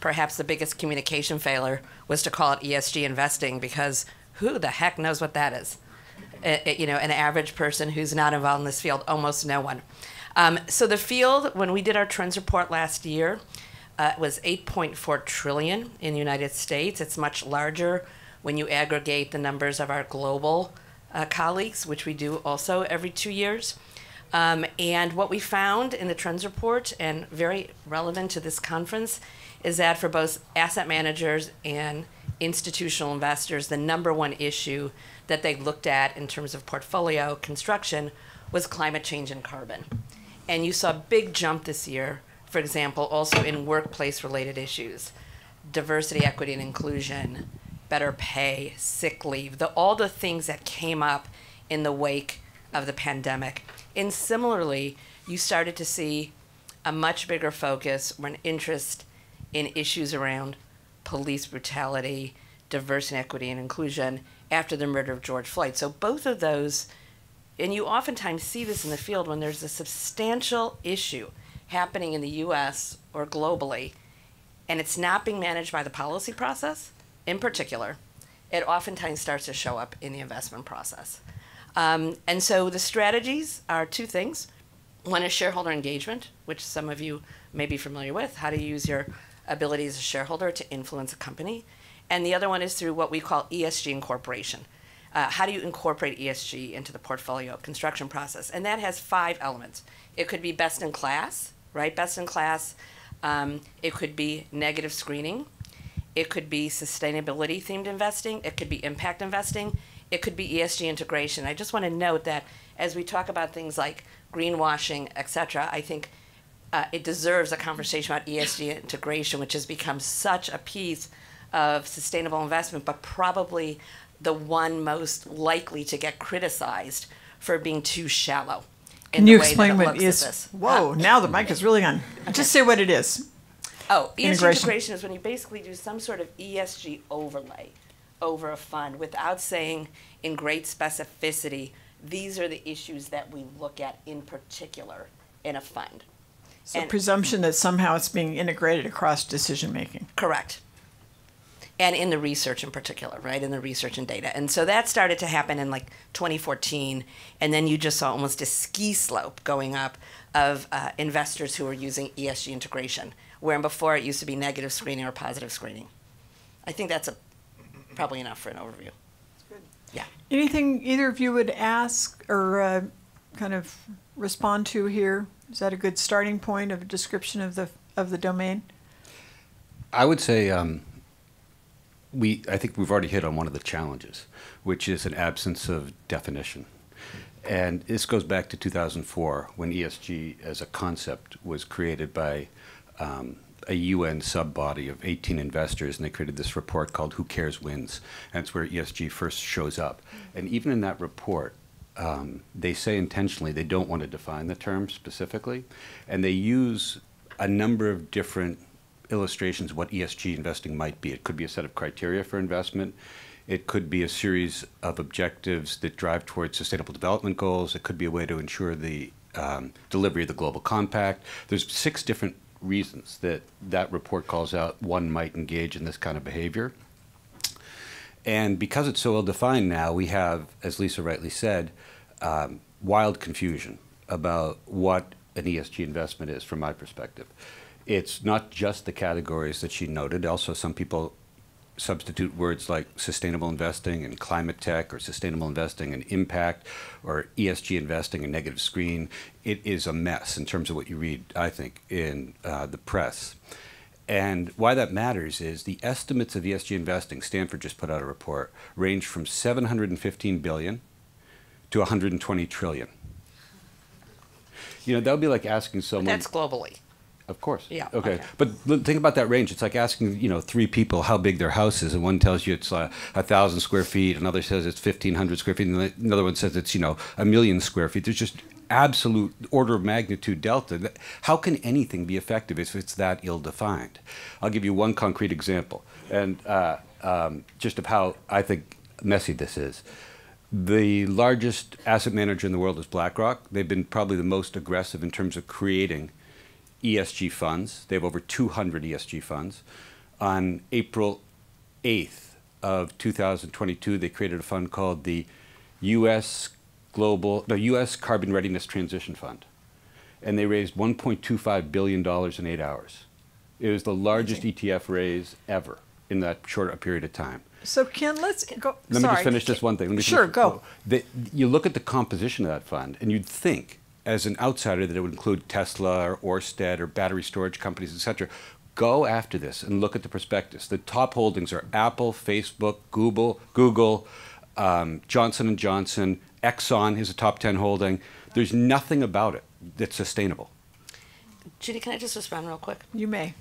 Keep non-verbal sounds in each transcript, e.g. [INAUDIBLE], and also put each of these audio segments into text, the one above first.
perhaps the biggest communication failure was to call it ESG investing because who the heck knows what that is? It, it, you know, an average person who's not involved in this field, almost no one. Um, so the field, when we did our trends report last year, uh, was 8.4 trillion in the United States. It's much larger when you aggregate the numbers of our global uh, colleagues, which we do also every two years. Um, and what we found in the trends report, and very relevant to this conference, is that for both asset managers and institutional investors, the number one issue that they looked at in terms of portfolio construction was climate change and carbon. And you saw a big jump this year, for example, also in workplace related issues diversity, equity, and inclusion, better pay, sick leave, the, all the things that came up in the wake of the pandemic. And similarly, you started to see a much bigger focus or an interest in issues around police brutality, diversity, equity, and inclusion after the murder of George Floyd. So both of those, and you oftentimes see this in the field when there's a substantial issue happening in the US or globally, and it's not being managed by the policy process in particular, it oftentimes starts to show up in the investment process. Um, and so the strategies are two things. One is shareholder engagement, which some of you may be familiar with, how to use your ability as a shareholder to influence a company. And the other one is through what we call ESG incorporation. Uh, how do you incorporate ESG into the portfolio construction process? And that has five elements. It could be best in class, right? Best in class. Um, it could be negative screening. It could be sustainability themed investing. It could be impact investing. It could be ESG integration. I just want to note that as we talk about things like greenwashing, et cetera, I think uh, it deserves a conversation about ESG integration, which has become such a piece of sustainable investment, but probably the one most likely to get criticized for being too shallow. Can you explain what is? Whoa! Uh, now the mic is really on. Okay. Just say what it is. Oh, ESG integration. integration is when you basically do some sort of ESG overlay over a fund without saying in great specificity these are the issues that we look at in particular in a fund. So and presumption that somehow it's being integrated across decision making. Correct. And in the research in particular, right? In the research and data. And so that started to happen in like 2014. And then you just saw almost a ski slope going up of uh, investors who were using ESG integration, where before it used to be negative screening or positive screening. I think that's a, probably enough for an overview. Good. Yeah. Anything either of you would ask or uh, kind of respond to here? Is that a good starting point of a description of the of the domain? I would say um, we. I think we've already hit on one of the challenges, which is an absence of definition. And this goes back to 2004 when ESG as a concept was created by um, a UN sub body of 18 investors, and they created this report called Who Cares Wins. And it's where ESG first shows up. And even in that report, um, they say intentionally they don't want to define the term specifically, and they use a number of different illustrations of what ESG investing might be. It could be a set of criteria for investment. It could be a series of objectives that drive towards sustainable development goals. It could be a way to ensure the um, delivery of the global compact. There's six different reasons that that report calls out one might engage in this kind of behavior. And because it's so well defined now, we have, as Lisa rightly said, um, wild confusion about what an ESG investment is from my perspective. It's not just the categories that she noted. Also, some people substitute words like sustainable investing and climate tech or sustainable investing and impact or ESG investing and negative screen. It is a mess in terms of what you read, I think, in uh, the press. And why that matters is the estimates of ESG investing, Stanford just put out a report, range from 715 billion to 120 trillion. You know, that would be like asking someone. But that's globally. Of course. Yeah. Okay. okay. But think about that range. It's like asking, you know, three people how big their house is, and one tells you it's uh, a thousand square feet, another says it's fifteen hundred square feet, and another one says it's you know a million square feet. There's just absolute order of magnitude delta. How can anything be effective if it's that ill defined? I'll give you one concrete example, and uh, um, just of how I think messy this is. The largest asset manager in the world is BlackRock. They've been probably the most aggressive in terms of creating ESG funds. They have over 200 ESG funds. On April 8th of 2022, they created a fund called the U.S. Global, no, U.S. Carbon Readiness Transition Fund. And they raised $1.25 billion in eight hours. It was the largest ETF raise ever in that short a period of time. So Ken, let's go. Let me just finish this one thing. Let me Sure, finish- go. The, you look at the composition of that fund, and you'd think, as an outsider, that it would include Tesla or Orsted or battery storage companies, et cetera. Go after this and look at the prospectus. The top holdings are Apple, Facebook, Google, Google, um, Johnson and Johnson, Exxon is a top ten holding. There's nothing about it that's sustainable. Judy, can I just respond real quick? You may.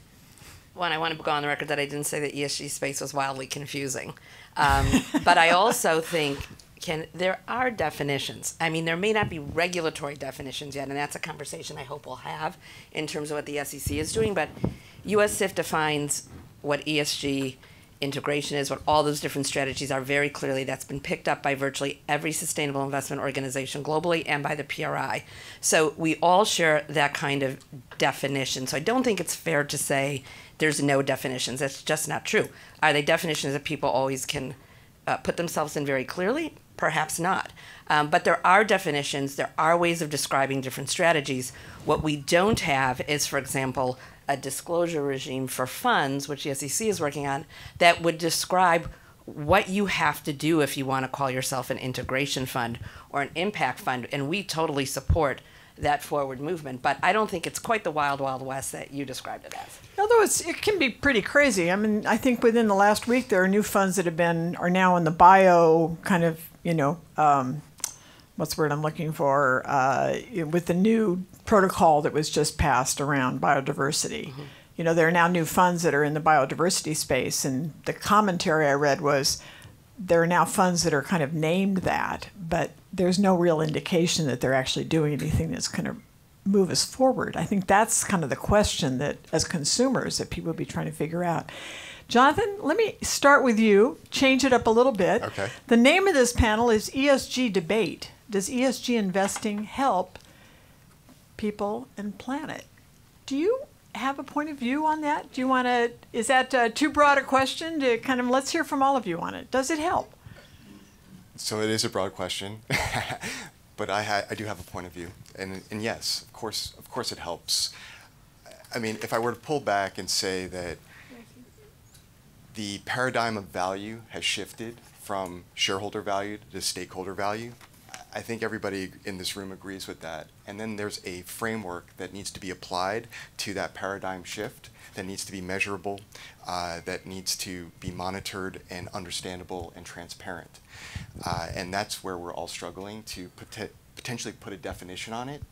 One, I want to go on the record that I didn't say that ESG space was wildly confusing. Um, [LAUGHS] but I also think, Ken, there are definitions. I mean, there may not be regulatory definitions yet, and that's a conversation I hope we'll have in terms of what the SEC is doing. But US SIF defines what ESG integration is, what all those different strategies are very clearly. That's been picked up by virtually every sustainable investment organization globally and by the PRI. So we all share that kind of definition. So I don't think it's fair to say there's no definitions. That's just not true. Are they definitions that people always can uh, put themselves in very clearly? Perhaps not. Um, but there are definitions, there are ways of describing different strategies. What we don't have is, for example, a disclosure regime for funds, which the SEC is working on, that would describe what you have to do if you want to call yourself an integration fund or an impact fund. And we totally support that forward movement. But I don't think it's quite the wild, wild west that you described it as. Although it's, it can be pretty crazy. I mean, I think within the last week there are new funds that have been are now in the bio kind of you know um, what's the word I'm looking for uh, with the new protocol that was just passed around biodiversity. Mm-hmm. You know, there are now new funds that are in the biodiversity space, and the commentary I read was there are now funds that are kind of named that, but there's no real indication that they're actually doing anything that's going to move us forward. I think that's kind of the question that, as consumers, that people would be trying to figure out. Jonathan, let me start with you. Change it up a little bit. Okay. The name of this panel is ESG debate. Does ESG investing help people and planet? Do you have a point of view on that? Do you want to? Is that uh, too broad a question? To kind of let's hear from all of you on it. Does it help? So it is a broad question, [LAUGHS] but I, I do have a point of view, and and yes, of course, of course, it helps. I mean, if I were to pull back and say that the paradigm of value has shifted from shareholder value to stakeholder value, I think everybody in this room agrees with that. And then there's a framework that needs to be applied to that paradigm shift, that needs to be measurable, uh, that needs to be monitored and understandable and transparent. Uh, and that's where we're all struggling to pot- potentially put a definition on it.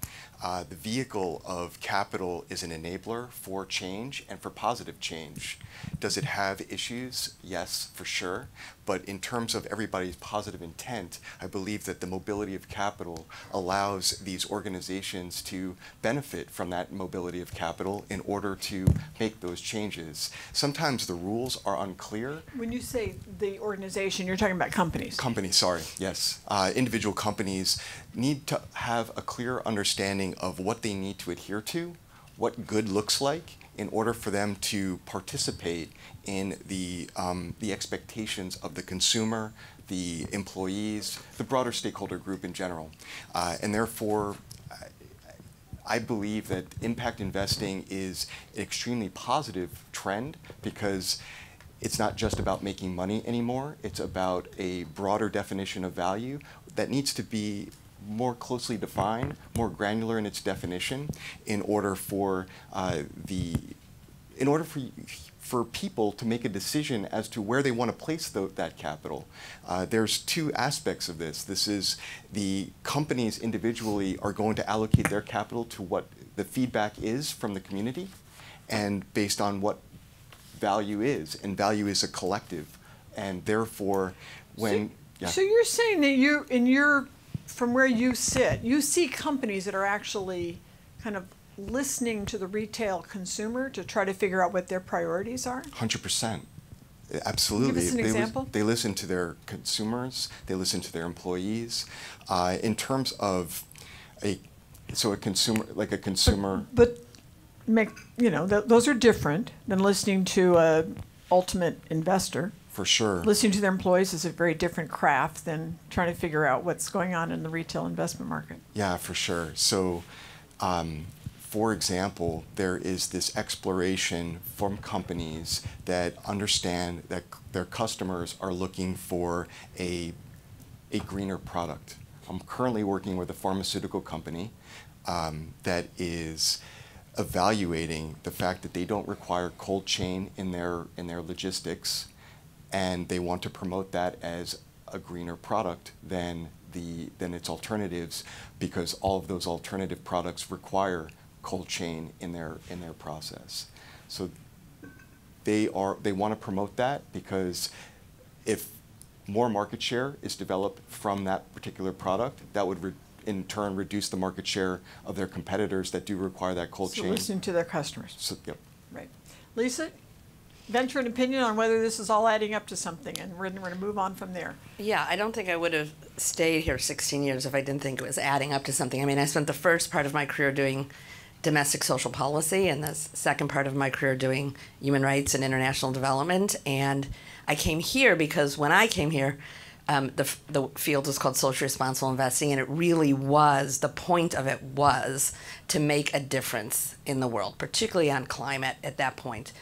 Uh, the vehicle of capital is an enabler for change and for positive change. Does it have issues? Yes, for sure. But in terms of everybody's positive intent, I believe that the mobility of capital allows these organizations to benefit from that mobility of capital in order to make those changes. Sometimes the rules are unclear. When you say the organization, you're talking about companies. Companies, sorry, yes. Uh, individual companies need to have a clear understanding of what they need to adhere to, what good looks like, in order for them to participate in the, um, the expectations of the consumer, the employees, the broader stakeholder group in general. Uh, and therefore, I believe that impact investing is an extremely positive trend because it's not just about making money anymore. It's about a broader definition of value that needs to be more closely defined, more granular in its definition, in order for uh, the, in order for for people to make a decision as to where they want to place the, that capital. Uh, there's two aspects of this. This is the companies individually are going to allocate their capital to what the feedback is from the community, and based on what value is, and value is a collective, and therefore, when so, yeah. so you're saying that you, in your, from where you sit, you see companies that are actually kind of listening to the retail consumer to try to figure out what their priorities are? Hundred percent. Absolutely. Give us an they, example. they listen to their consumers. They listen to their employees. Uh, in terms of a, so a consumer, like a consumer. But make, you know, th- those are different than listening to a, ultimate investor. For sure. Listening to their employees is a very different craft than trying to figure out what's going on in the retail investment market. Yeah, for sure. So, um, for example, there is this exploration from companies that understand that their customers are looking for a, a greener product. I'm currently working with a pharmaceutical company um, that is evaluating the fact that they don't require cold chain in their in their logistics, and they want to promote that as a greener product than the than its alternatives, because all of those alternative products require cold chain in their in their process. So they are they want to promote that because if more market share is developed from that particular product, that would re- in turn reduce the market share of their competitors that do require that cold So chain. listening to their customers. So, yep. Right. Lisa, venture an opinion on whether this is all adding up to something, and we're, we're going to move on from there. Yeah, I don't think I would have stayed here 16 years if I didn't think it was adding up to something. I mean, I spent the first part of my career doing domestic social policy and the second part of my career doing human rights and international development. And I came here because when I came here, um, the, the field was called social responsible investing, and it really was the point of it was to make a difference in the world, particularly on climate at that point.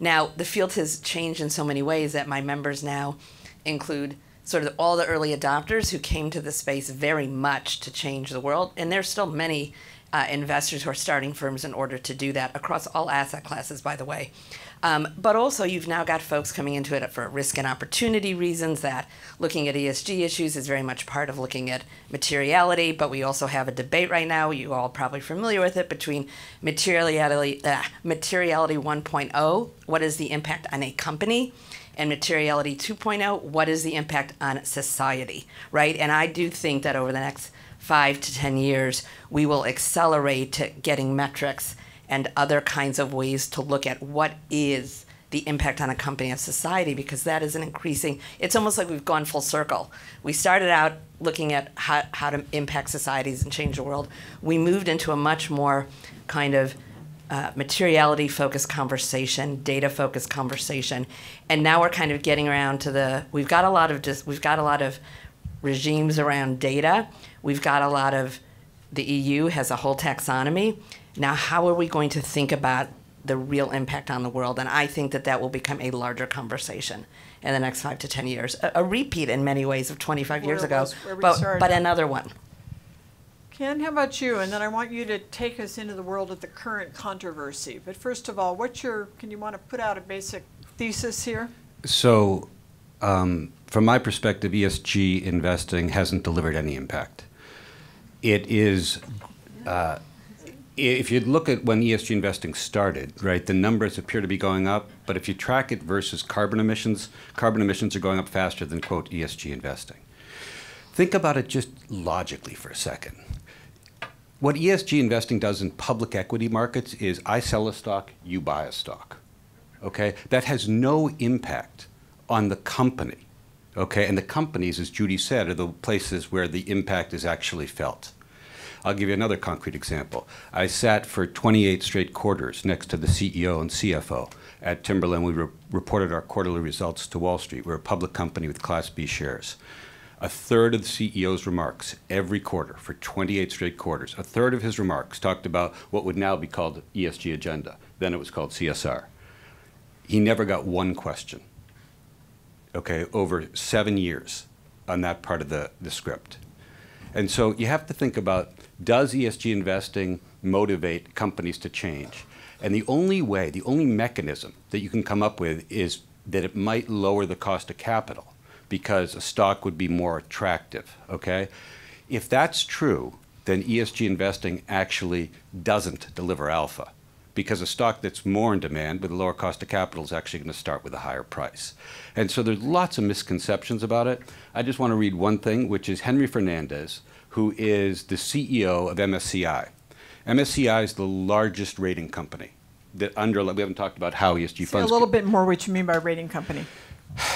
Now, the field has changed in so many ways that my members now include sort of all the early adopters who came to the space very much to change the world. And there's still many uh, investors who are starting firms in order to do that across all asset classes, by the way. Um, but also, you've now got folks coming into it for risk and opportunity reasons that looking at ESG issues is very much part of looking at materiality. But we also have a debate right now, you all probably familiar with it, between materiality, uh, materiality 1.0, what is the impact on a company? and materiality 2.0 what is the impact on society right and i do think that over the next five to ten years we will accelerate to getting metrics and other kinds of ways to look at what is the impact on a company and society because that is an increasing it's almost like we've gone full circle we started out looking at how, how to impact societies and change the world we moved into a much more kind of uh, materiality focused conversation, data focused conversation, and now we're kind of getting around to the. We've got a lot of just. We've got a lot of regimes around data. We've got a lot of. The EU has a whole taxonomy. Now, how are we going to think about the real impact on the world? And I think that that will become a larger conversation in the next five to ten years. A, a repeat in many ways of 25 years Where it ago, was- where we but started. but another one. Ken, how about you? And then I want you to take us into the world of the current controversy. But first of all, what's your, can you want to put out a basic thesis here? So, um, from my perspective, ESG investing hasn't delivered any impact. It is, uh, if you look at when ESG investing started, right, the numbers appear to be going up, but if you track it versus carbon emissions, carbon emissions are going up faster than, quote, ESG investing. Think about it just logically for a second. What ESG investing does in public equity markets is I sell a stock, you buy a stock okay, that has no impact on the company, okay? And the companies, as Judy said, are the places where the impact is actually felt. I'll give you another concrete example. I sat for 28 straight quarters next to the CEO and CFO at Timberland. We re- reported our quarterly results to Wall Street. We're a public company with Class B shares. A third of the CEO's remarks every quarter for 28 straight quarters, a third of his remarks talked about what would now be called ESG agenda. Then it was called CSR he never got one question. Okay, over seven years on that part of the, the script. And so you have to think about does ESG investing motivate companies to change? And the only way, the only mechanism that you can come up with is that it might lower the cost of capital because a stock would be more attractive, okay? If that's true, then ESG investing actually doesn't deliver alpha because a stock that's more in demand with a lower cost of capital is actually going to start with a higher price. And so there's lots of misconceptions about it. I just want to read one thing, which is Henry Fernandez, who is the CEO of MSCI. MSCI is the largest rating company that under we haven't talked about how ESG a funds little bit more what you mean by rating company.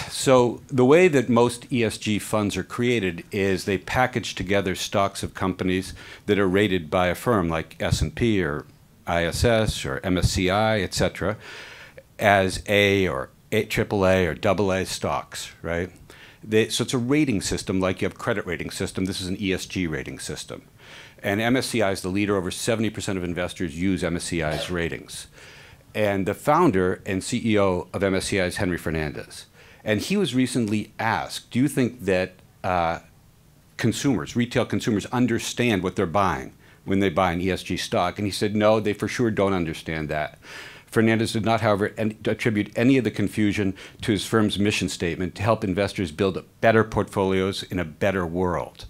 so the way that most ESG funds are created is they package together stocks of companies that are rated by a firm like S&P or ISS or MSCI, et cetera, as A or A- AAA or AA stocks, right? They, so it's a rating system like you have credit rating system. This is an ESG rating system. And MSCI is the leader. Over 70% of investors use MSCI's ratings. And the founder and CEO of MSCI is Henry Fernandez. And he was recently asked, do you think that uh, consumers, retail consumers, understand what they're buying when they buy an ESG stock? And he said, no, they for sure don't understand that. Fernandez did not, however, attribute any of the confusion to his firm's mission statement to help investors build better portfolios in a better world.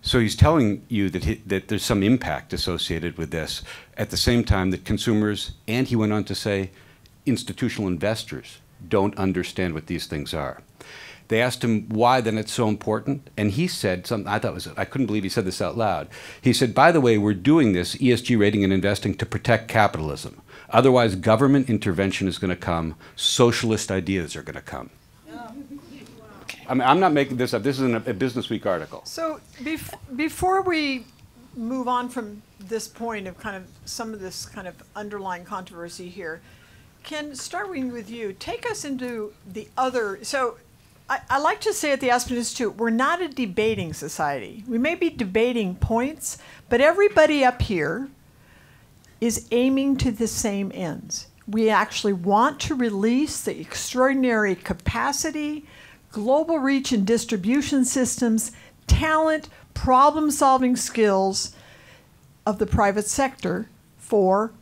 So he's telling you that, he, that there's some impact associated with this. At the same time, that consumers, and he went on to say, institutional investors don't understand what these things are. They asked him why then it's so important, and he said something I thought was I couldn't believe he said this out loud. He said, "By the way, we're doing this ESG rating and investing to protect capitalism. Otherwise, government intervention is going to come. Socialist ideas are going to come." I mean, I'm not making this up. This is a Business Week article. So bef- before we move on from this point of kind of some of this kind of underlying controversy here, Ken, starting with you, take us into the other. So I, I like to say at the Aspen Institute, we're not a debating society. We may be debating points, but everybody up here is aiming to the same ends. We actually want to release the extraordinary capacity, global reach and distribution systems, talent, problem solving skills of the private sector for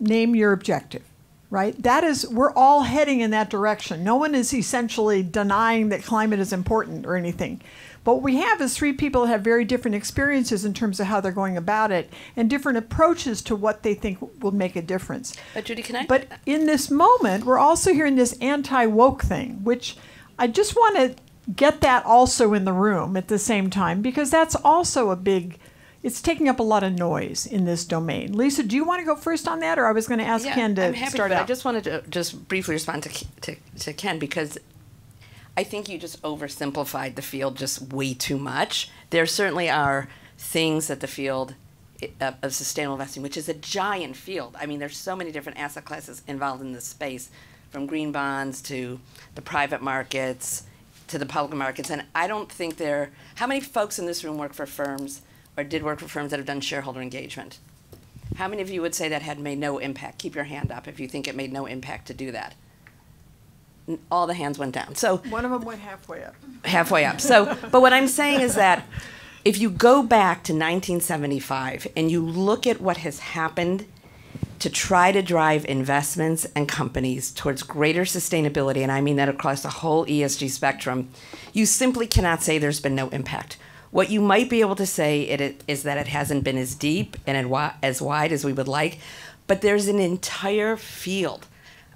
name your objective right? That is, we're all heading in that direction. No one is essentially denying that climate is important or anything. But what we have is three people that have very different experiences in terms of how they're going about it and different approaches to what they think will make a difference. But Judy, can I? But in this moment, we're also hearing this anti woke thing, which I just want to get that also in the room at the same time because that's also a big it's taking up a lot of noise in this domain. Lisa, do you want to go first on that, or I was going to ask yeah, Ken to I'm happy start to, out? I just wanted to just briefly respond to, to, to Ken because I think you just oversimplified the field just way too much. There certainly are things that the field of sustainable investing, which is a giant field. I mean, there's so many different asset classes involved in this space, from green bonds to the private markets to the public markets. And I don't think there. How many folks in this room work for firms or did work for firms that have done shareholder engagement? How many of you would say that had made no impact? Keep your hand up if you think it made no impact to do that. All the hands went down. So one of them went halfway up. Halfway up. So, but what I'm saying is that if you go back to 1975 and you look at what has happened to try to drive investments and companies towards greater sustainability, and I mean that across the whole ESG spectrum, you simply cannot say there's been no impact. What you might be able to say it is that it hasn't been as deep and as wide as we would like, but there's an entire field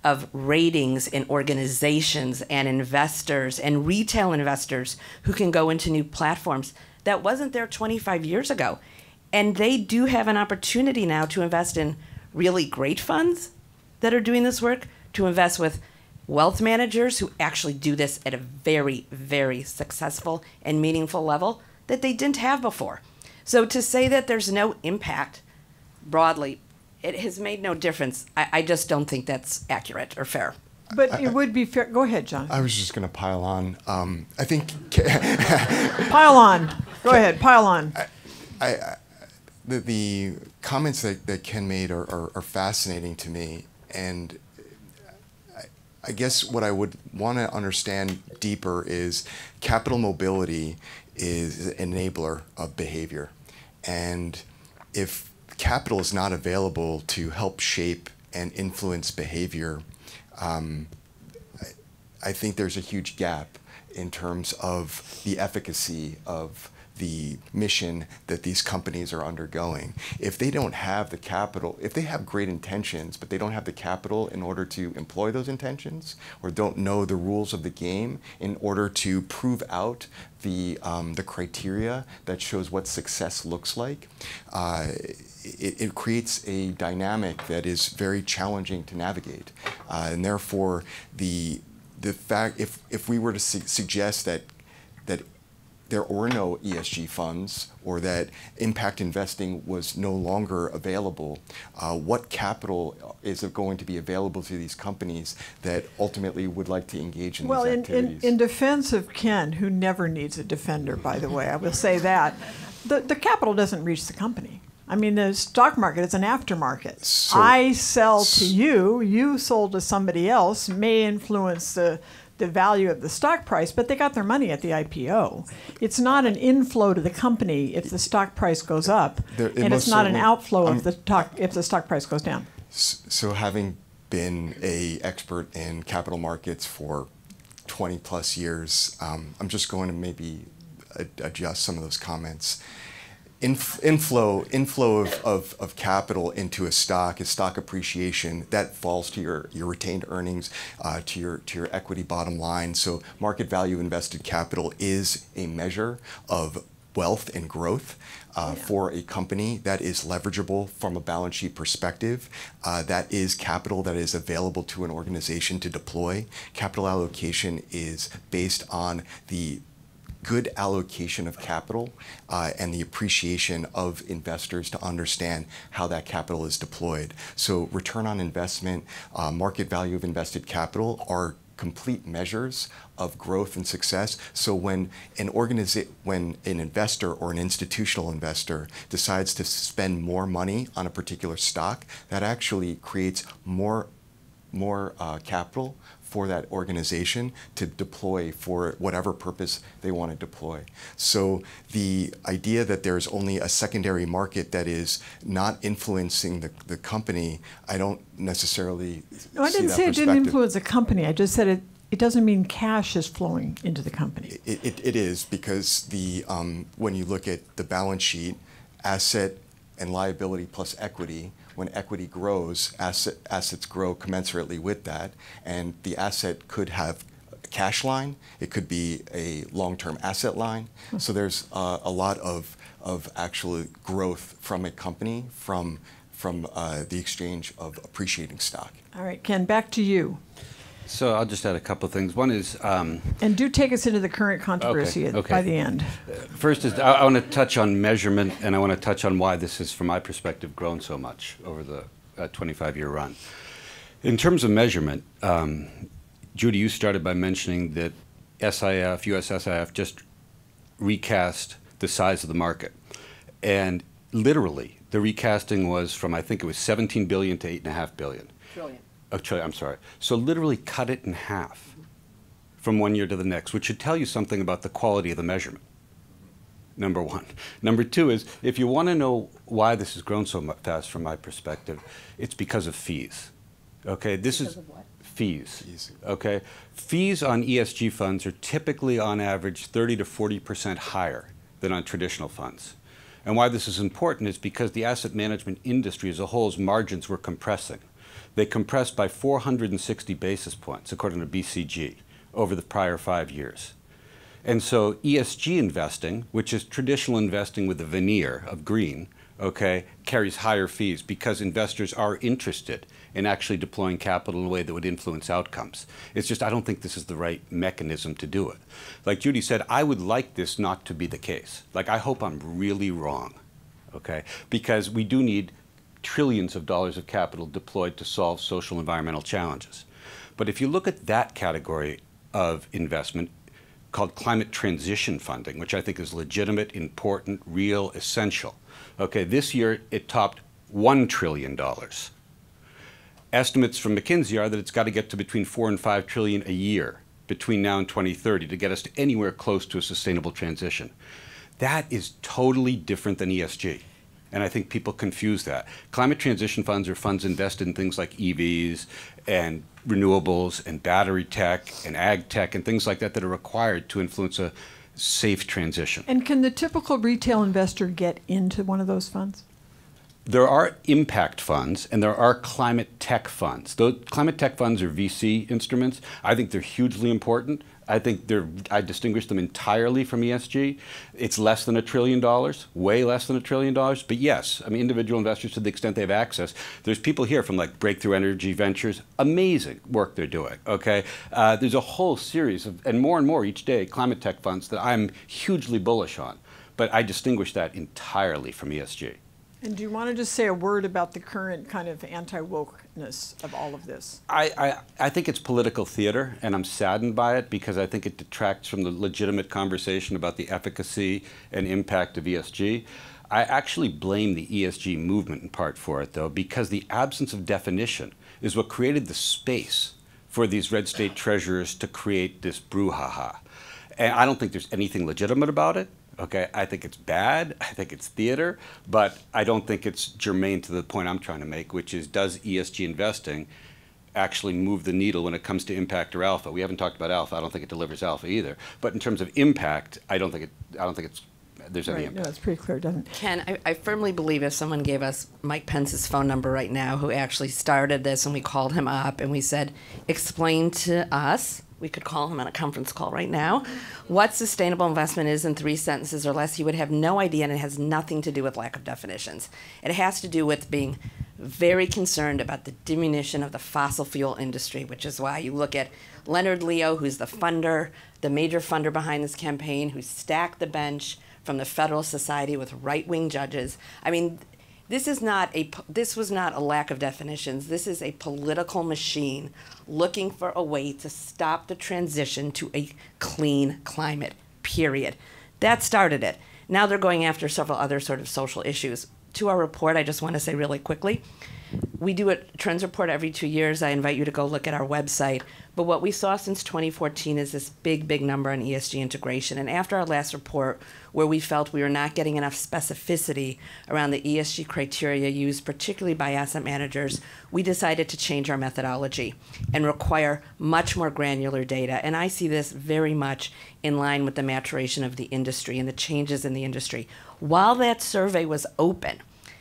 of ratings and organizations and investors and retail investors who can go into new platforms that wasn't there 25 years ago. And they do have an opportunity now to invest in really great funds that are doing this work, to invest with wealth managers who actually do this at a very, very successful and meaningful level that they didn't have before. So to say that there's no impact broadly, it has made no difference. I, I just don't think that's accurate or fair. But I, it would be fair. Go ahead, John. I was just going to pile on. Um, I think. [LAUGHS] pile on. Go ahead. Pile on. I, I, the, the comments that, that Ken made are, are, are fascinating to me. And I, I guess what I would want to understand deeper is capital mobility is an enabler of behavior. And if capital is not available to help shape and influence behavior, um, I, I think there's a huge gap in terms of the efficacy of the mission that these companies are undergoing. If they don't have the capital, if they have great intentions, but they don't have the capital in order to employ those intentions, or don't know the rules of the game in order to prove out the, um, the criteria that shows what success looks like, uh, it, it, creates a dynamic that is very challenging to navigate. Uh, and therefore, the, the fact, if, if we were to su suggest that, that there were no ESG funds or that impact investing was no longer available, uh, what capital is going to be available to these companies that ultimately would like to engage in Well, these in, activities? in, in defense of Ken, who never needs a defender, by the way, I will say that, the, the capital doesn't reach the company. I mean, the stock market is an aftermarket. So- I sell to you, you sold to somebody else, may influence the, the value of the stock price, but they got their money at the IPO. It's not an inflow to the company if the stock price goes up, There- it and it's not an outflow if the stock, if the stock price goes down. So having been a expert in capital markets for 20 plus years, um, I'm just going to maybe adjust some of those comments. Inf- inflow inflow of, of, of capital into a stock is stock appreciation that falls to your, your retained earnings uh, to your to your equity bottom line so market value invested capital is a measure of wealth and growth uh, for a company that is leverageable from a balance sheet perspective. Uh, that is capital that is available to an organization to deploy. Capital allocation is based on the good allocation of capital uh, and the appreciation of investors to understand how that capital is deployed. So, return on investment, uh, market value of invested capital are complete measures of growth and success. So when an organiza- when an investor or an institutional investor decides to spend more money on a particular stock, that actually creates more more uh, capital for that organization to deploy for whatever purpose they want to deploy. So the idea that there's only a secondary market that is not influencing the, the company, I don't necessarily No, I didn't say it didn't influence a company. I just said it, it doesn't mean cash is flowing into the company. It, it, it is because the um, when you look at the balance sheet, asset and liability plus equity, when equity grows, asset, assets grow commensurately with that, and the asset could have a cash line, it could be a long-term asset line. So there's uh, a lot of, of actual growth from a company from, from uh, the exchange of appreciating stock. All right, Ken, back to you. So I'll just add a couple of things. One is, um, And do take us into the current controversy at- okay. by the end. first is I, I want to touch on measurement, and I want to touch on why this has, from my perspective, grown so much over the uh, 25-year run. In terms of measurement, um, Judy, you started by mentioning that SIF, US SIF, just recast the size of the market, and literally the recasting was from I think it was 17 billion to 8.5 billion. Trillion. Oh, trillion, I'm sorry. So literally cut it in half from one year to the next, which should tell you something about the quality of the measurement. Number one. Number two is if you want to know why this has grown so mu- fast from my perspective, it's because of fees. Okay, this is fees. Fees. Okay, fees on ESG funds are typically on average 30 to 40 percent higher than on traditional funds. And why this is important is because the asset management industry as a whole's margins were compressing. They compressed by 460 basis points, according to BCG, over the prior five years. And so ESG investing, which is traditional investing with the veneer of green, okay, carries higher fees because investors are interested in actually deploying capital in a way that would influence outcomes. It's just I don't think this is the right mechanism to do it. Like Judy said, I would like this not to be the case. Like I hope I'm really wrong, okay? Because we do need trillions of dollars of capital deployed to solve social environmental challenges. But if you look at that category of investment, called climate transition funding, which I think is legitimate, important, real, essential. Okay, this year it topped $1 trillion. Estimates from McKinsey are that it's got to get to between 4 and 5 trillion a year between now and 2030 to get us to anywhere close to a sustainable transition. That is totally different than ESG. And I think people confuse that. Climate transition funds are funds invested in things like EVs and renewables and battery tech and ag tech and things like that that are required to influence a safe transition. And can the typical retail investor get into one of those funds? there are impact funds and there are climate tech funds. Those climate tech funds are VC instruments. I think they're hugely important. I think they're, I distinguish them entirely from ESG. It's less than a trillion dollars, way less than a trillion dollars. But yes, I mean, individual investors to the extent they have access. There's people here from like Breakthrough Energy Ventures, amazing work they're doing, okay? Uh, there's a whole series of, and more and more each day, climate tech funds that I'm hugely bullish on. But I distinguish that entirely from ESG. And do you want to just say a word about the current kind of anti-wokeness of all of this? I, I, I think it's political theater, and I'm saddened by it because I think it detracts from the legitimate conversation about the efficacy and impact of ESG. I actually blame the ESG movement in part for it, though, because the absence of definition is what created the space for these red state treasurers to create this brouhaha. And I don't think there's anything legitimate about it. Okay, I think it's bad. [LAUGHS] I think it's theater, but I don't think it's germane to the point I'm trying to make, which is does ESG investing actually move the needle when it comes to impact or alpha? We haven't talked about alpha. I don't think it delivers alpha either. But in terms of impact, I don't think it. I don't think it's. There's any Right, no, impact. it's pretty clear, doesn't it? Ken, I, I firmly believe if someone gave us Mike Pence's phone number right now, who actually started this, and we called him up and we said, explain to us, we could call him on a conference call right now, what sustainable investment is in three sentences or less, he would have no idea, and it has nothing to do with lack of definitions. It has to do with being very concerned about the diminution of the fossil fuel industry, which is why you look at Leonard Leo, who's the funder, the major funder behind this campaign, who stacked the bench from the Federal Society with right-wing judges. I mean, this is not a this was not a lack of definitions. This is a political machine looking for a way to stop the transition to a clean climate. Period. That started it. Now they're going after several other sort of social issues. To our report, I just want to say really quickly, we do a trends report every two years. I invite you to go look at our website. But what we saw since 2014 is this big, big number on ESG integration. And after our last report, where we felt we were not getting enough specificity around the ESG criteria used, particularly by asset managers, we decided to change our methodology and require much more granular data. And I see this very much in line with the maturation of the industry and the changes in the industry. While that survey was open,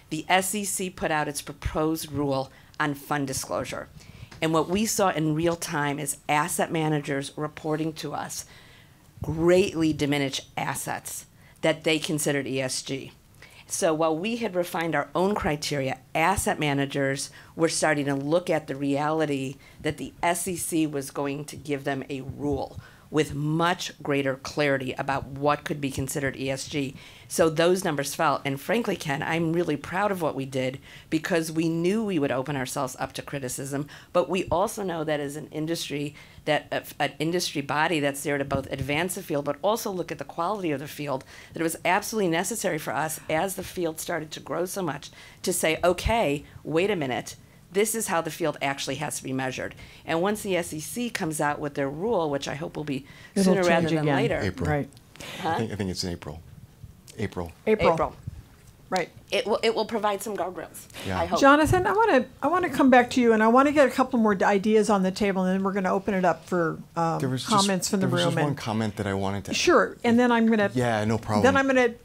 the SEC put out its proposed rule on fund disclosure. And what we saw in real time is asset managers reporting to us greatly diminished assets that they considered ESG. So while we had refined our own criteria, asset managers were starting to look at the reality that the SEC was going to give them a rule with much greater clarity about what could be considered ESG. So those numbers fell. And frankly, Ken, I'm really proud of what we did because we knew we would open ourselves up to criticism, but we also know that as an industry, that uh, an industry body that's there to both advance the field but also look at the quality of the field, that it was absolutely necessary for us as the field started to grow so much to say, okay, wait a minute this is how the field actually has to be measured. And once the SEC comes out with their rule, which I hope will be It'll sooner rather than again. later, April. Right. I, think, I think it's in April. April. April. April, Right. it will it will provide some guardrails. Yeah. I hope. Jonathan, I want to I want to come back to you, and I want to get a couple more ideas on the table, and then we're going to open it up for um, comments just, from the room. there was room. just one comment that I wanted to. sure, and then I'm going to Yeah, no problem. Then I'm going to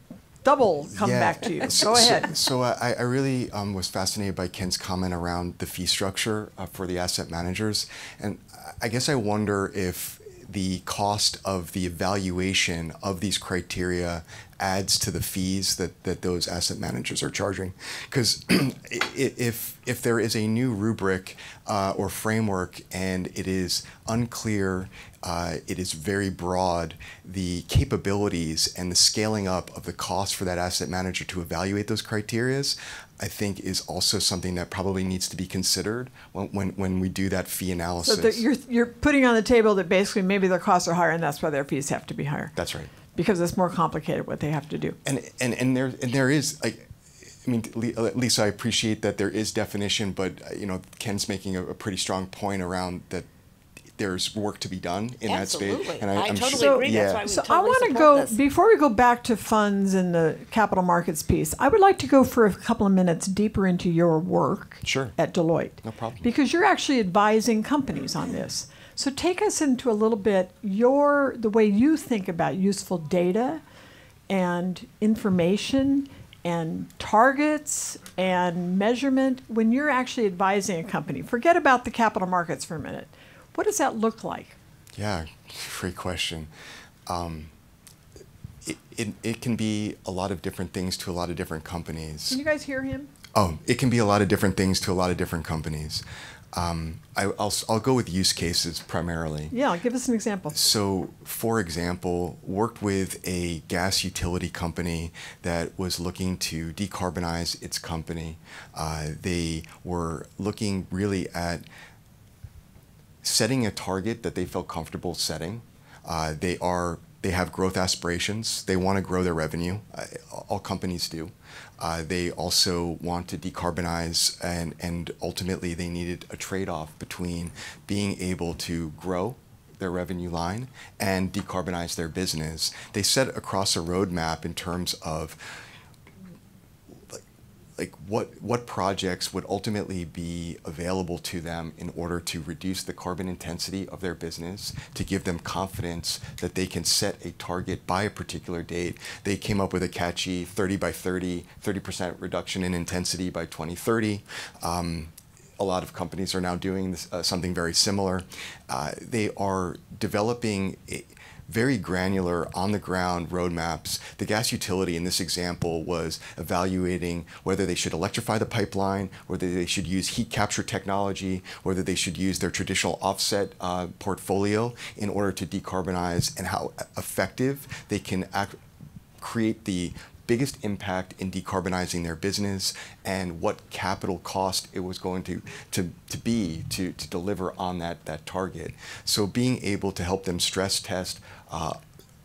double come Yeah. back to you. Go ahead. So, uh, I, I really um, was fascinated by Ken's comment around the fee structure uh, for the asset managers, and I guess I wonder if the cost of the evaluation of these criteria adds to the fees that, that those asset managers are charging. Because [CLEARS THROAT] if if there is a new rubric uh, or framework and it is unclear, uh, it is very broad, the capabilities and the scaling up of the cost for that asset manager to evaluate those criterias, I think is also something that probably needs to be considered when, when, when we do that fee So analysis. that you're you're putting on the table that basically maybe their costs are higher, and that's why their fees have to be higher. That's right. because it's more complicated what they have to do. and and and there and there is like I mean, Le- Lisa, I appreciate that there is definition, but uh, you know, Ken's making a, a pretty strong point around that there's work to be done in that Absolutely. space. I I'm totally sure- agree. That's why we So totally I want to go this. before we go back to funds and the capital markets piece. I would like to go for a couple of minutes deeper into your work Sure. at Deloitte. No problem. Because you're actually advising companies on this. So take us into a little bit your the way you think about useful data and information and targets and measurement when you're actually advising a company? Forget about the capital markets for a minute. What does that look like? Yeah, great question. Um, it, it, it can be a lot of different things to a lot of different companies. Can you guys hear him? Oh, it can be a lot of different things to a lot of different companies. Um, I, will I'll go with use cases primarily. Yeah, give us an example. So, for example, worked with a gas utility company that was looking to decarbonize its company. Uh, they were looking really at setting a target that they felt comfortable setting. Uh, they are they have growth aspirations. They want to grow their revenue. Uh, all companies do. Uh, they also want to decarbonize, and, and ultimately, they needed a trade off between being able to grow their revenue line and decarbonize their business. They set across a roadmap in terms of like what what projects would ultimately be available to them in order to reduce the carbon intensity of their business to give them confidence that they can set a target by a particular date they came up with a catchy 30 by 30 30% reduction in intensity by 2030 um, a lot of companies are now doing this, uh, something very similar. Uh, they are developing very granular, on the ground roadmaps. The gas utility in this example was evaluating whether they should electrify the pipeline, whether they should use heat capture technology, whether they should use their traditional offset uh, portfolio in order to decarbonize, and how effective they can act, create the biggest impact in decarbonizing their business and what capital cost it was going to, to, to be to, to deliver on that, that target. So being able to help them stress test, uh,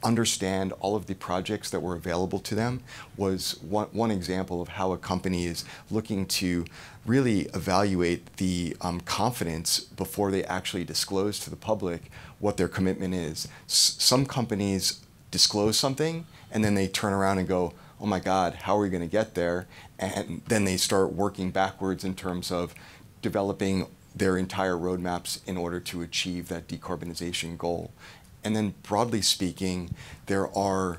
understand all of the projects that were available to them was one, one example of how a company is looking to really evaluate the um, confidence before they actually disclose to the public what their commitment is. S some companies disclose something and then they turn around and go, oh my God, how are we going to get there? And then they start working backwards in terms of developing their entire roadmaps in order to achieve that decarbonization goal. And then broadly speaking, there are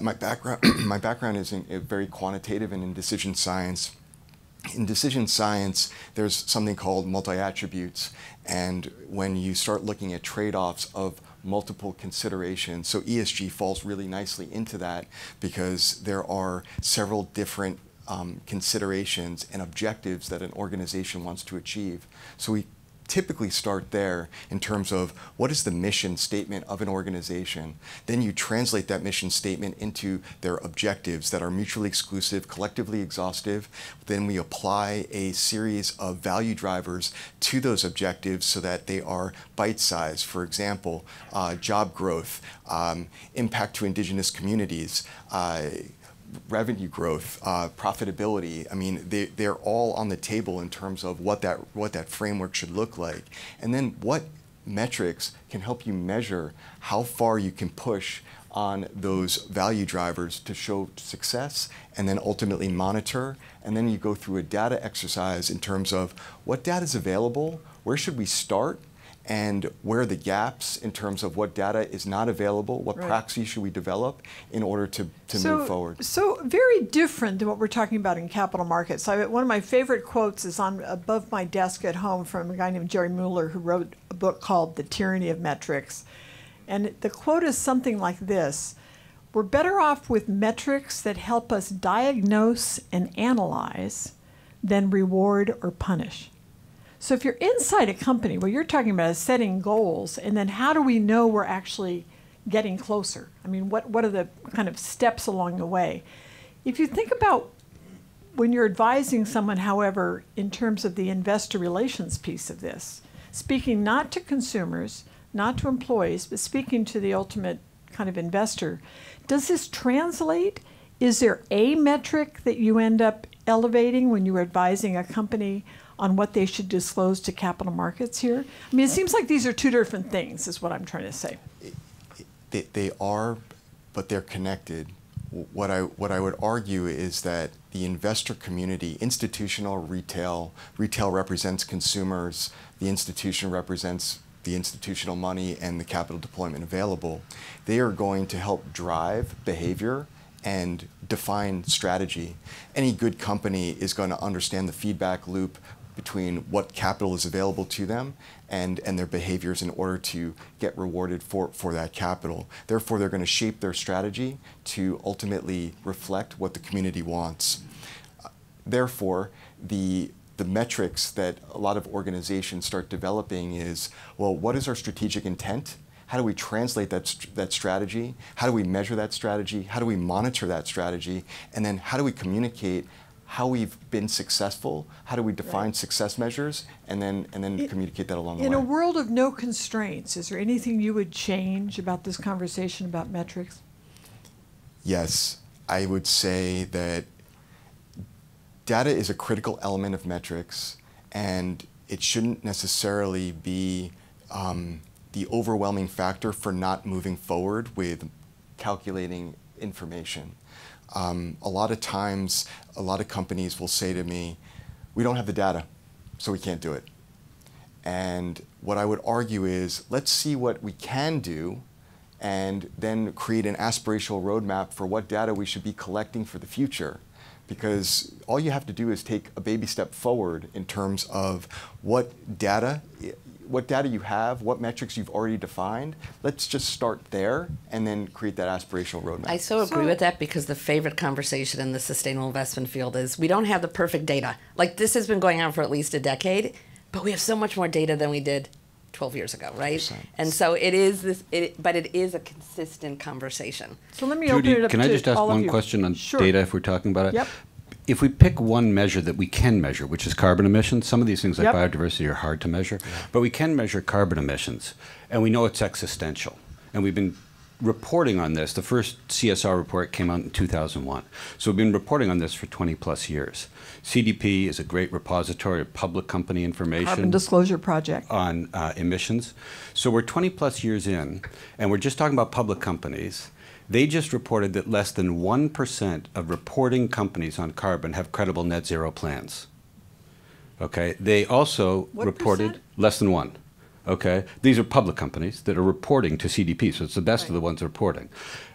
my background [CLEARS THROAT] my background is in, very quantitative and in decision science. In decision science, there's something called multi-attributes, and when you start looking at trade-offs of multiple considerations. So ESG falls really nicely into that because there are several different um, considerations and objectives that an organization wants to achieve. So we typically start there in terms of what is the mission statement of an organization. Then you translate that mission statement into their objectives that are mutually exclusive, collectively exhaustive. Then we apply a series of value drivers to those objectives so that they are bite sized. For example, uh, job growth, um, impact to indigenous communities. Uh, revenue growth, uh, profitability. I mean, they, they're all on the table in terms of what that, what that framework should look like. And then what metrics can help you measure how far you can push on those value drivers to show success and then ultimately monitor. And then you go through a data exercise in terms of what data is available, where should we start, and where are the gaps in terms of what data is not available, what right. praxis should we develop in order to, to so, move forward. So very different than what we're talking about in capital markets. I, one of my favorite quotes is on above my desk at home from a guy named Jerry Muller who wrote a book called The Tyranny of Metrics. And the quote is something like this. We're better off with metrics that help us diagnose and analyze than reward or punish. So if you're inside a company, what you're talking about is setting goals, and then how do we know we're actually getting closer? I mean, what, what are the kind of steps along the way? If you think about when you're advising someone, however, in terms of the investor relations piece of this, speaking not to consumers, not to employees, but speaking to the ultimate kind of investor, does this translate? Is there a metric that you end up elevating when you're advising a company on what they should disclose to capital markets here? I mean, it seems like these are two different things, is what I'm trying to say. They, they are, but they're connected. What I, what I would argue is that the investor community, institutional, retail, retail represents consumers, the institution represents the institutional money and the capital deployment available. They are going to help drive behavior and define strategy. Any good company is going to understand the feedback loop between what capital is available to them and, and their behaviors in order to get rewarded for, for that capital. Therefore, they're going to shape their strategy to ultimately reflect what the community wants. Therefore, the the metrics that a lot of organizations start developing is, well, what is our strategic intent? How do we translate that, that strategy? How do we measure that strategy? How do we monitor that strategy? And then how do we communicate how we've been successful? How do we define right. success measures? And then, and then communicate that along the in way. In a world of no constraints, is there anything you would change about this conversation about metrics? Yes. I would say that data is a critical element of metrics, and it shouldn't necessarily be um, the overwhelming factor for not moving forward with calculating information. Um, a lot of times, a lot of companies will say to me, we don't have the data, so we can't do it. And what I would argue is, let's see what we can do and then create an aspirational roadmap for what data we should be collecting for the future because all you have to do is take a baby step forward in terms of what data what data you have, what metrics you've already defined. Let's just start there and then create that aspirational roadmap. I so agree so, with that because the favorite conversation in the sustainable investment field is we don't have the perfect data. Like this has been going on for at least a decade, but we have so much more data than we did 12 years ago, right? 100%. And so it is this, it, but it is a consistent conversation. So let me Judy, open it up can I just ask one question on sure. data if we're talking about it? Yep. If we pick one measure that we can measure, which is carbon emissions, some of these things like yep. biodiversity are hard to measure, but we can measure carbon emissions, and we know it's existential. And we've been reporting on this. The first CSR report came out in 2001. So we've been reporting on this for 20 plus years. CDP is a great repository of public company information. Carbon Disclosure Project. On uh, emissions. So we're 20 plus years in, and we're just talking about public companies. They just reported that less than 1% of reporting companies on carbon have credible net zero plans. Okay, they also what reported percent? less than one. Okay, these are public companies that are reporting to CDP, so it's the best right. of the ones reporting.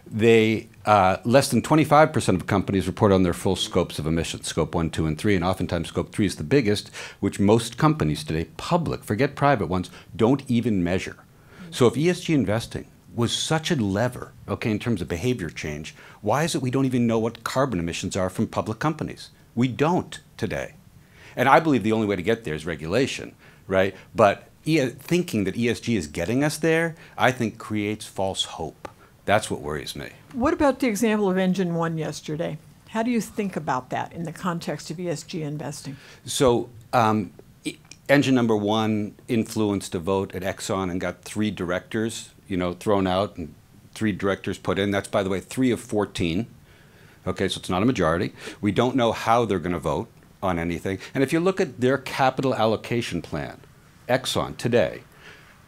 They uh, less than 25% of companies report on their full scopes of emissions, scope one, two, and three, and oftentimes scope three is the biggest, which most companies today, public, forget private ones, don't even measure. So if ESG investing was such a lever, okay, in terms of behavior change, why is it we don't even know what carbon emissions are from public companies? We don't today. And I believe the only way to get there is regulation, right? But e thinking that ESG is getting us there, I think creates false hope. That's what worries me. What about the example of Engine One yesterday? How do you think about that in the context of ESG investing? So, um, Engine Number One influenced a vote at Exxon and got three directors, you know, thrown out and three directors put in. That's, by the way, three of 14. Okay, so it's not a majority. We don't know how they're going to vote on anything. And if you look at their capital allocation plan, Exxon today,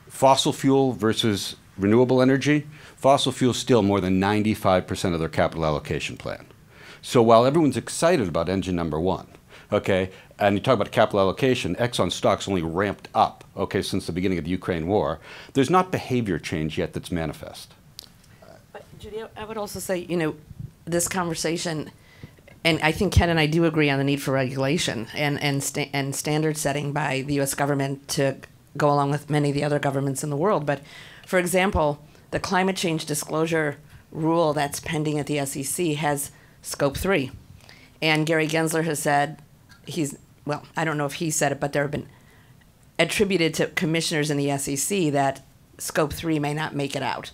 fossil fuel versus renewable energy, fossil fuel still more than 95% of their capital allocation plan. So while everyone's excited about engine number one, okay, and you talk about capital allocation, Exxon stock's only ramped up, okay, since the beginning of the Ukraine war, there's not behavior change yet that's manifest. But Judy, I would also say, you know, this conversation, and I think Ken and I do agree on the need for regulation and and sta- and standard setting by the U.S. government to go along with many of the other governments in the world. But, for example, the climate change disclosure rule that's pending at the SEC has scope three, and Gary Gensler has said he's well. I don't know if he said it, but there have been attributed to commissioners in the SEC that scope three may not make it out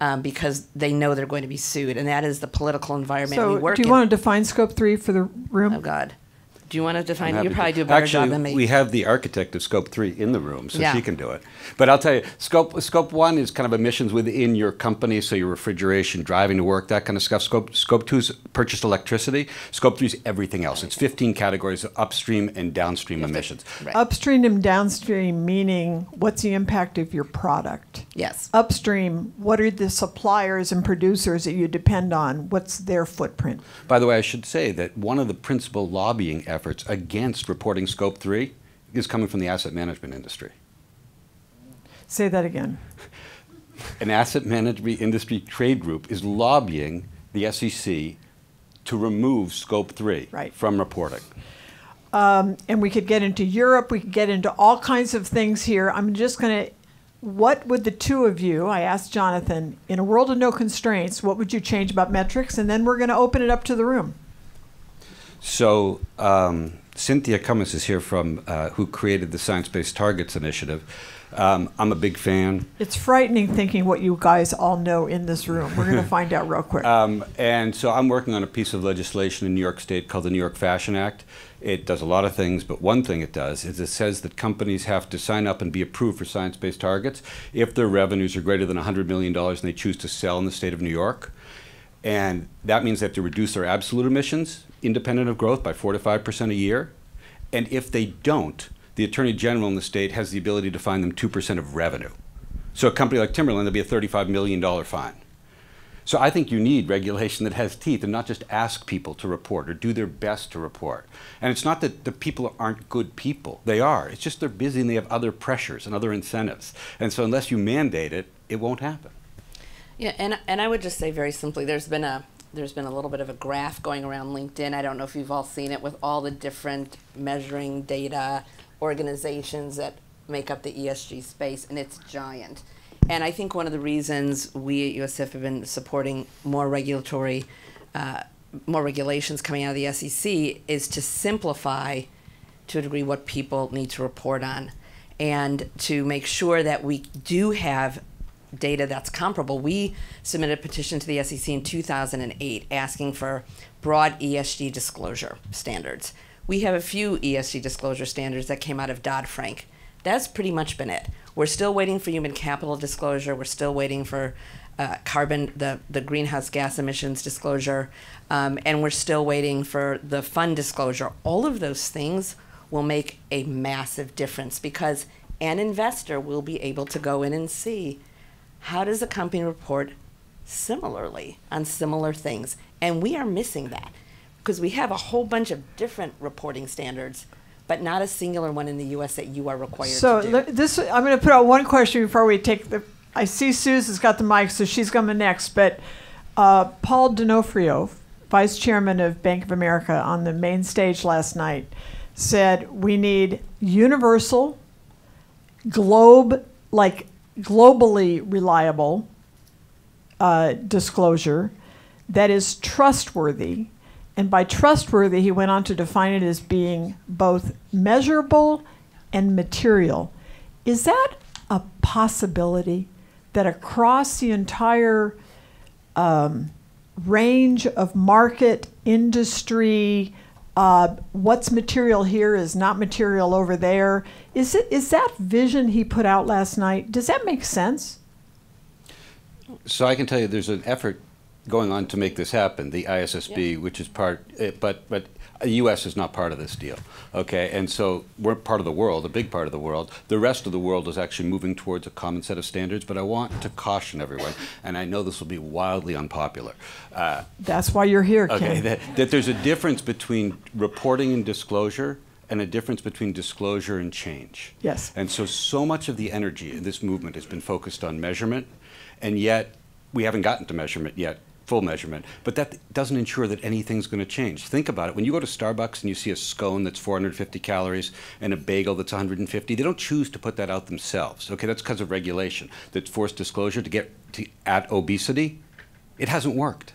um, because they know they're going to be sued, and that is the political environment so we work in. do you in. want to define scope three for the room? Oh God. Do you want to define? You probably do a better Actually, job than me. we have the architect of Scope Three in the room, so Yeah. she can do it. But I'll tell you, Scope Scope One is kind of emissions within your company, so your refrigeration, driving to work, that kind of stuff. Scope Scope Two is purchased electricity. Scope Three is everything else. It's 15 categories of upstream and downstream emissions. Right. Upstream and downstream meaning what's the impact of your product? yes. Upstream, what are the suppliers and producers that you depend on? What's their footprint? By the way, I should say that one of the principal lobbying efforts against reporting Scope 3 is coming from the asset management industry. Say that again. An asset management industry trade group is lobbying the SEC to remove scope three Right. from reporting. Um, and we could get into Europe, we could get into all kinds of things here. I'm just going to, what would the two of you, I asked Jonathan, in a world of no constraints, what would you change about metrics? And then we're going to open it up to the room. So um, Cynthia Cummis is here from uh, who created the Science Based Targets Initiative. Um, I'm a big fan. It's frightening thinking what you guys all know in this room. We're going [LAUGHS] to find out real quick. Um, and so I'm working on a piece of legislation in New York State called the New York Fashion Act. It does a lot of things, but one thing it does is it says that companies have to sign up and be approved for science based targets if their revenues are greater than $100 million and they choose to sell in the state of New York. And that means they have to reduce their absolute emissions, independent of growth, by 4 to 5% a year. And if they don't, the Attorney General in the state has the ability to fine them 2% of revenue. So a company like Timberland, there'll be a $35 million fine. So I think you need regulation that has teeth and not just ask people to report or do their best to report. And it's not that the people aren't good people. They are. It's just they're busy and they have other pressures and other incentives. And so unless you mandate it, it won't happen. Yeah, and and I would just say very simply, there's been a there's been a little bit of a graph going around LinkedIn. I don't know if you've all seen it with all the different measuring data organizations that make up the ESG space, and it's giant. And I think one of the reasons we at US SIF have been supporting more regulatory, uh, more regulations coming out of the SEC is to simplify, to a degree, what people need to report on, and to make sure that we do have data that's comparable. We submitted a petition to the SEC in 2008 asking for broad ESG disclosure standards. We have a few ESG disclosure standards that came out of Dodd Frank. That's pretty much been it. We're still waiting for human capital disclosure. We're still waiting for uh, carbon, the, the greenhouse gas emissions disclosure, um, and we're still waiting for the fund disclosure. All of those things will make a massive difference because an investor will be able to go in and see how does a company report similarly on similar things? And we are missing that because we have a whole bunch of different reporting standards, but not a singular one in the U.S. that you are required So to do. this, I'm going to put out one question before we take the. I see Susan's got the mic, so she's coming next. But uh, Paul Donofrio, vice chairman of Bank of America, on the main stage last night, said we need universal, globe like globally reliable uh, disclosure that is trustworthy. And by trustworthy, he went on to define it as being both measurable and material. Is that a possibility that across the entire um, range of market, industry, uh, what's material here is not material over there? Is it is that vision he put out last night? Does that make sense? So I can tell you there's an effort going on to make this happen, the ISSB, which is part, eh, but, but the U.S. is not part of this deal, okay? And so we're part of the world, a big part of the world. The rest of the world is actually moving towards a common set of standards, but I want to caution everyone, and I know this will be wildly unpopular. Uh, That's why you're here, Okay, Ken. that, that there's a difference between reporting and disclosure and a difference between disclosure and change. Yes. And so, so much of the energy in this movement has been focused on measurement, and yet we haven't gotten to measurement yet, full measurement. But that doesn't ensure that anything's going to change. Think about it. When you go to Starbucks and you see a scone that's 450 calories and a bagel that's 150, they don't choose to put that out themselves. Okay, that's because of regulation. That forced disclosure to get to, at obesity. It hasn't worked.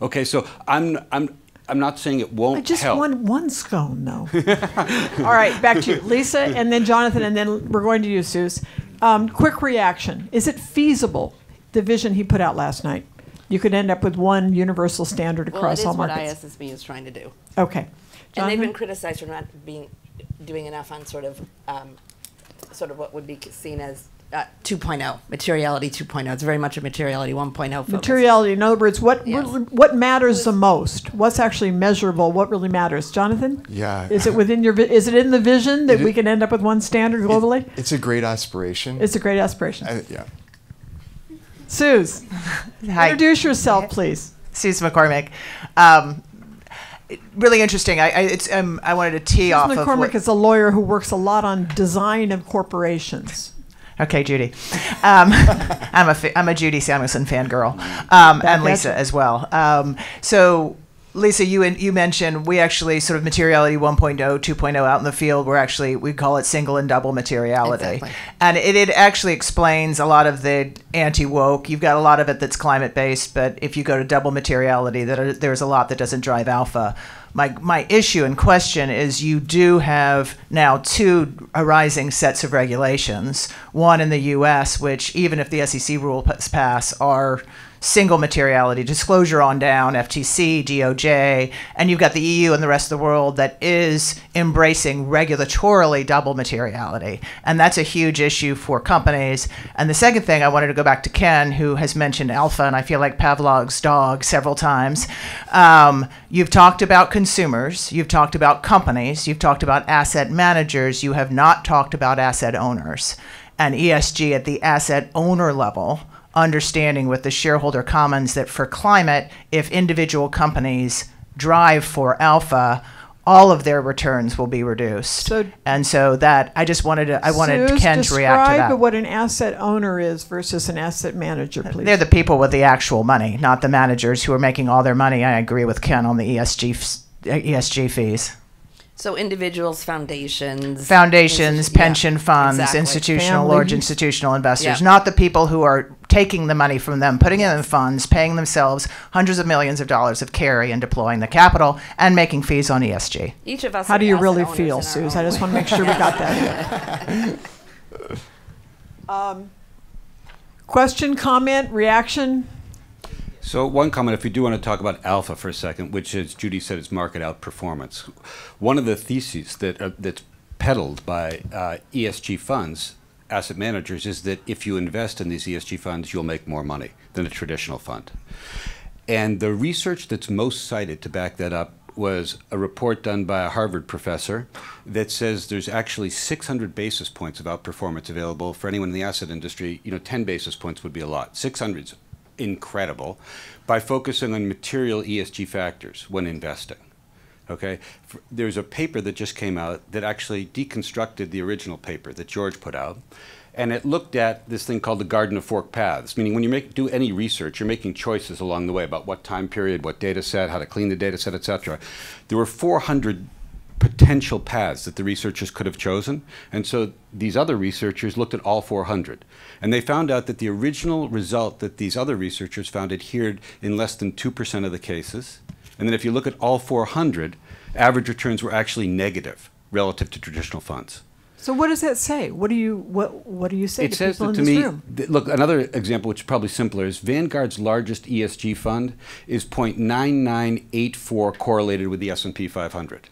Okay, so I'm I'm I'm not saying it won't I just help. want one scone, though. [LAUGHS] All right, back to you, Lisa, [LAUGHS] and then Jonathan, and then we're going to you, Suze. Um, quick reaction: Is it feasible? The vision he put out last night. You could end up with one universal standard well, it across is all what markets. ISSB is trying to do. Okay. And they've been criticized for not being doing enough on sort of um, sort of what would be seen as uh, 2.0 materiality 2.0. It's very much a materiality 1.0 focus. Materiality. In other words, what Yes. what matters the most? What's actually measurable? What really matters? Jonathan? Yeah. Is it within your? Is it in the vision that It we can end up with one standard globally? It's a great aspiration. It's a great aspiration. I- yeah. Suze, [LAUGHS] Hi, introduce yourself, please. Susan Mac Cormac. Um, really interesting. I, I, it's, um, I wanted to tee off Susan of Mac Cormac what, is a lawyer who works a lot on design of corporations. Okay, Judy. Um, [LAUGHS] I'm a I'm a Judy Samuelson fangirl, um, and Lisa as well. Um, so. Lisa, you and you mentioned we actually sort of materiality 1.0, 2.0 out in the field. We're actually we call it single and double materiality, Exactly. and it, it actually explains a lot of the anti woke. You've got a lot of it that's climate based, but if you go to double materiality, that are, there's a lot that doesn't drive alpha. My my issue and question is you do have now two arising sets of regulations. One in the U.S., which even if the SEC rules pass, are single materiality disclosure on down, FTC, DOJ, and you've got the EU and the rest of the world that is embracing regulatorily double materiality. And that's a huge issue for companies. And the second thing I wanted to go back to Ken, who has mentioned alpha, and I feel like Pavlov's dog several times. Um, you've talked about consumers, you've talked about companies, you've talked about asset managers, you have not talked about asset owners. And ESG at the asset owner level understanding with the shareholder commons that for climate, if individual companies drive for alpha, all of their returns will be reduced. So- and so that I just wanted to I wanted Suze, Ken to react to describe that. what an asset owner is versus an asset manager, please. They're the people with the actual money, not the managers who are making all their money. I agree with Ken on the ESG ESG fees. So individuals, foundations, Foundations, institu- yeah, pension funds, exactly. institutional, large institutional investors, Yeah. not the people who are taking the money from them, putting it in funds, paying themselves hundreds of millions of dollars of carry and deploying the capital and making fees on E ESG. Each of us. How do you really feel, in Suze? I just want to make sure we got that. [LAUGHS] um, question, comment, reaction? So one comment, if you do want to talk about alpha for a second, which as Judy said is market outperformance. One of the theses that uh, that's peddled by uh, ESG funds, asset managers, is that if you invest in these ESG funds, you'll make more money than a traditional fund. And the research that's most cited to back that up was a report done by a Harvard professor that says there's actually 600 basis points of outperformance available for anyone in the asset industry. You know, 10 basis points would be a lot. 600 is incredible by focusing on material ESG factors when investing. Okay, there's a paper that just came out that actually deconstructed the original paper that George put out, and it looked at this thing called the Garden of Fork Paths. Meaning, when you make do any research, you're making choices along the way about what time period, what data set, how to clean the data set, etc. There were 400 potential paths that the researchers could have chosen. And so these other researchers looked at all 400. And they found out that the original result that these other researchers found adhered in less than 2% of the cases. And then if you look at all 400, average returns were actually negative relative to traditional funds. So what does that say? What do you what what do you say It to says people that in to this me, room? th- look, another example which is probably simpler is Vanguard's largest ESG fund is 0.9984 correlated with the S&P 500.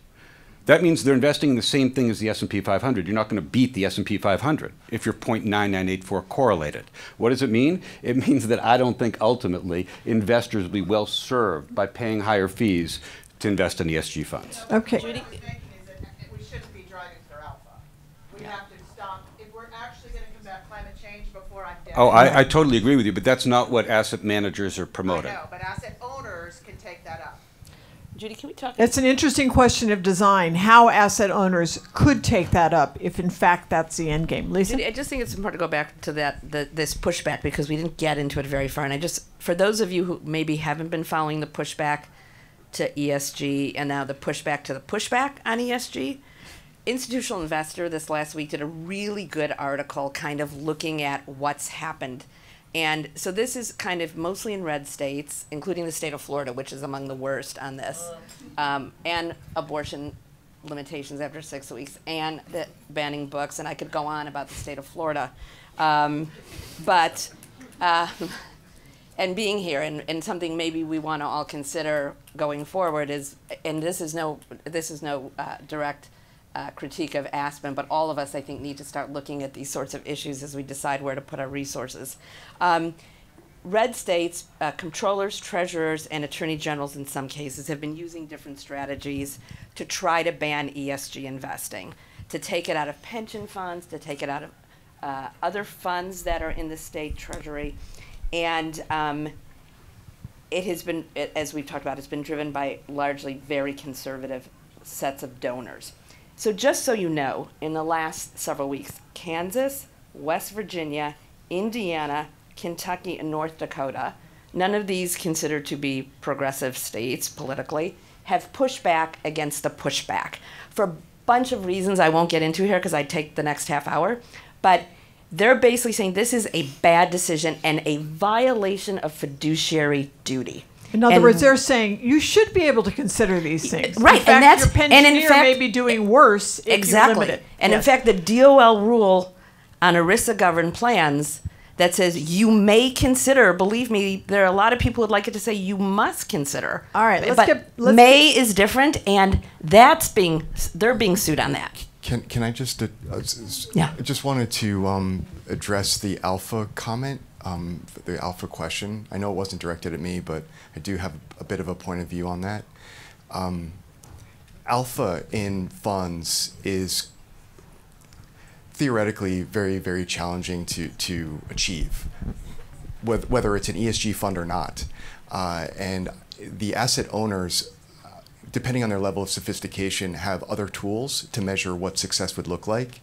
That means they're investing in the same thing as the S&P 500. You're not going to beat the S&P 500 if you're 0.9984 correlated. What does it mean? It [LAUGHS] means that I don't think ultimately investors will be well served by paying higher fees to invest in the ESG funds. Okay. we shouldn't be driving for alpha. We have to stop. If we're actually going to combat climate change before I'm dead. Oh, I, I totally agree with you, but that's not what asset managers are promoting. but asset owners can take that up. Judy, can we talk? It's an interesting question of design, how asset owners could take that up if in fact that's the end game. Lisa? Judy, I just think it's important to go back to that the, this pushback because we didn't get into it very far. And I just, for those of you who maybe haven't been following the pushback to ESG and now the pushback to the pushback on ESG, Institutional Investor this last week did a really good article kind of looking at what's happened. And so this is kind of mostly in red states, including the state of Florida, which is among the worst on this, um, and abortion limitations after six weeks, and the banning books. And I could go on about the state of Florida. Um, but uh, [LAUGHS] and being here and, and something maybe we want to all consider going forward is and this is no this is no uh, direct uh, critique of Aspen, but all of us I think need to start looking at these sorts of issues as we decide where to put our resources. Um, red states, uh, controllers, treasurers, and attorney generals in some cases have been using different strategies to try to ban ESG investing, to take it out of pension funds, to take it out of uh, other funds that are in the state treasury, and um, it has been, as we've talked about, it's been driven by largely very conservative sets of donors. So just so you know, in the last several weeks, Kansas, West Virginia, Indiana, Kentucky, and North Dakota, none of these considered to be progressive states politically, have pushed back against the pushback for a bunch of reasons I won't get into here because I take the next half hour. But they're basically saying this is a bad decision and a violation of fiduciary duty. In other And- words, they're saying you should be able to consider these things. Right, In and fact, that's- your and in fact- may be doing worse if exactly. you limit it. And in fact, the DOL rule on ERISA governed plans that says you may consider, believe me, there are a lot of people who'd like it to say you must consider. All right, let's but get- let's may is different, and that's being they're being sued on that. Can, can I just, uh, uh, s- s- Yeah. I just wanted to um, address the alpha comment, um, the alpha question. I know it wasn't directed at me, but I do have a bit of a point of view on that. Um, alpha in funds is theoretically very, very challenging to, to achieve, whether, whether it's an ESG fund or not. Uh, and the asset owners, depending on their level of sophistication, have other tools to measure what success would look like.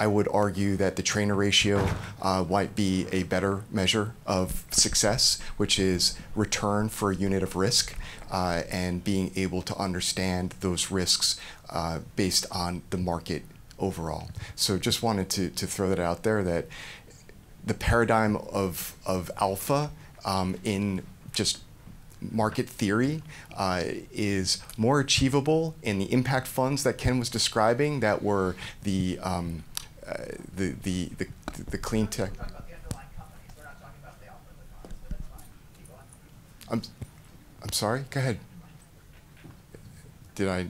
I would argue that the Treynor ratio uh, might be a better measure of success, which is return for a unit of risk uh, and being able to understand those risks uh, based on the market overall. So just wanted to, to throw that out there that the paradigm of, of alpha um, in just market theory uh, is more achievable in the impact funds that Ken was describing that were the, um, the, the, the, the clean tech. I'm, I'm sorry? Go ahead. Did I,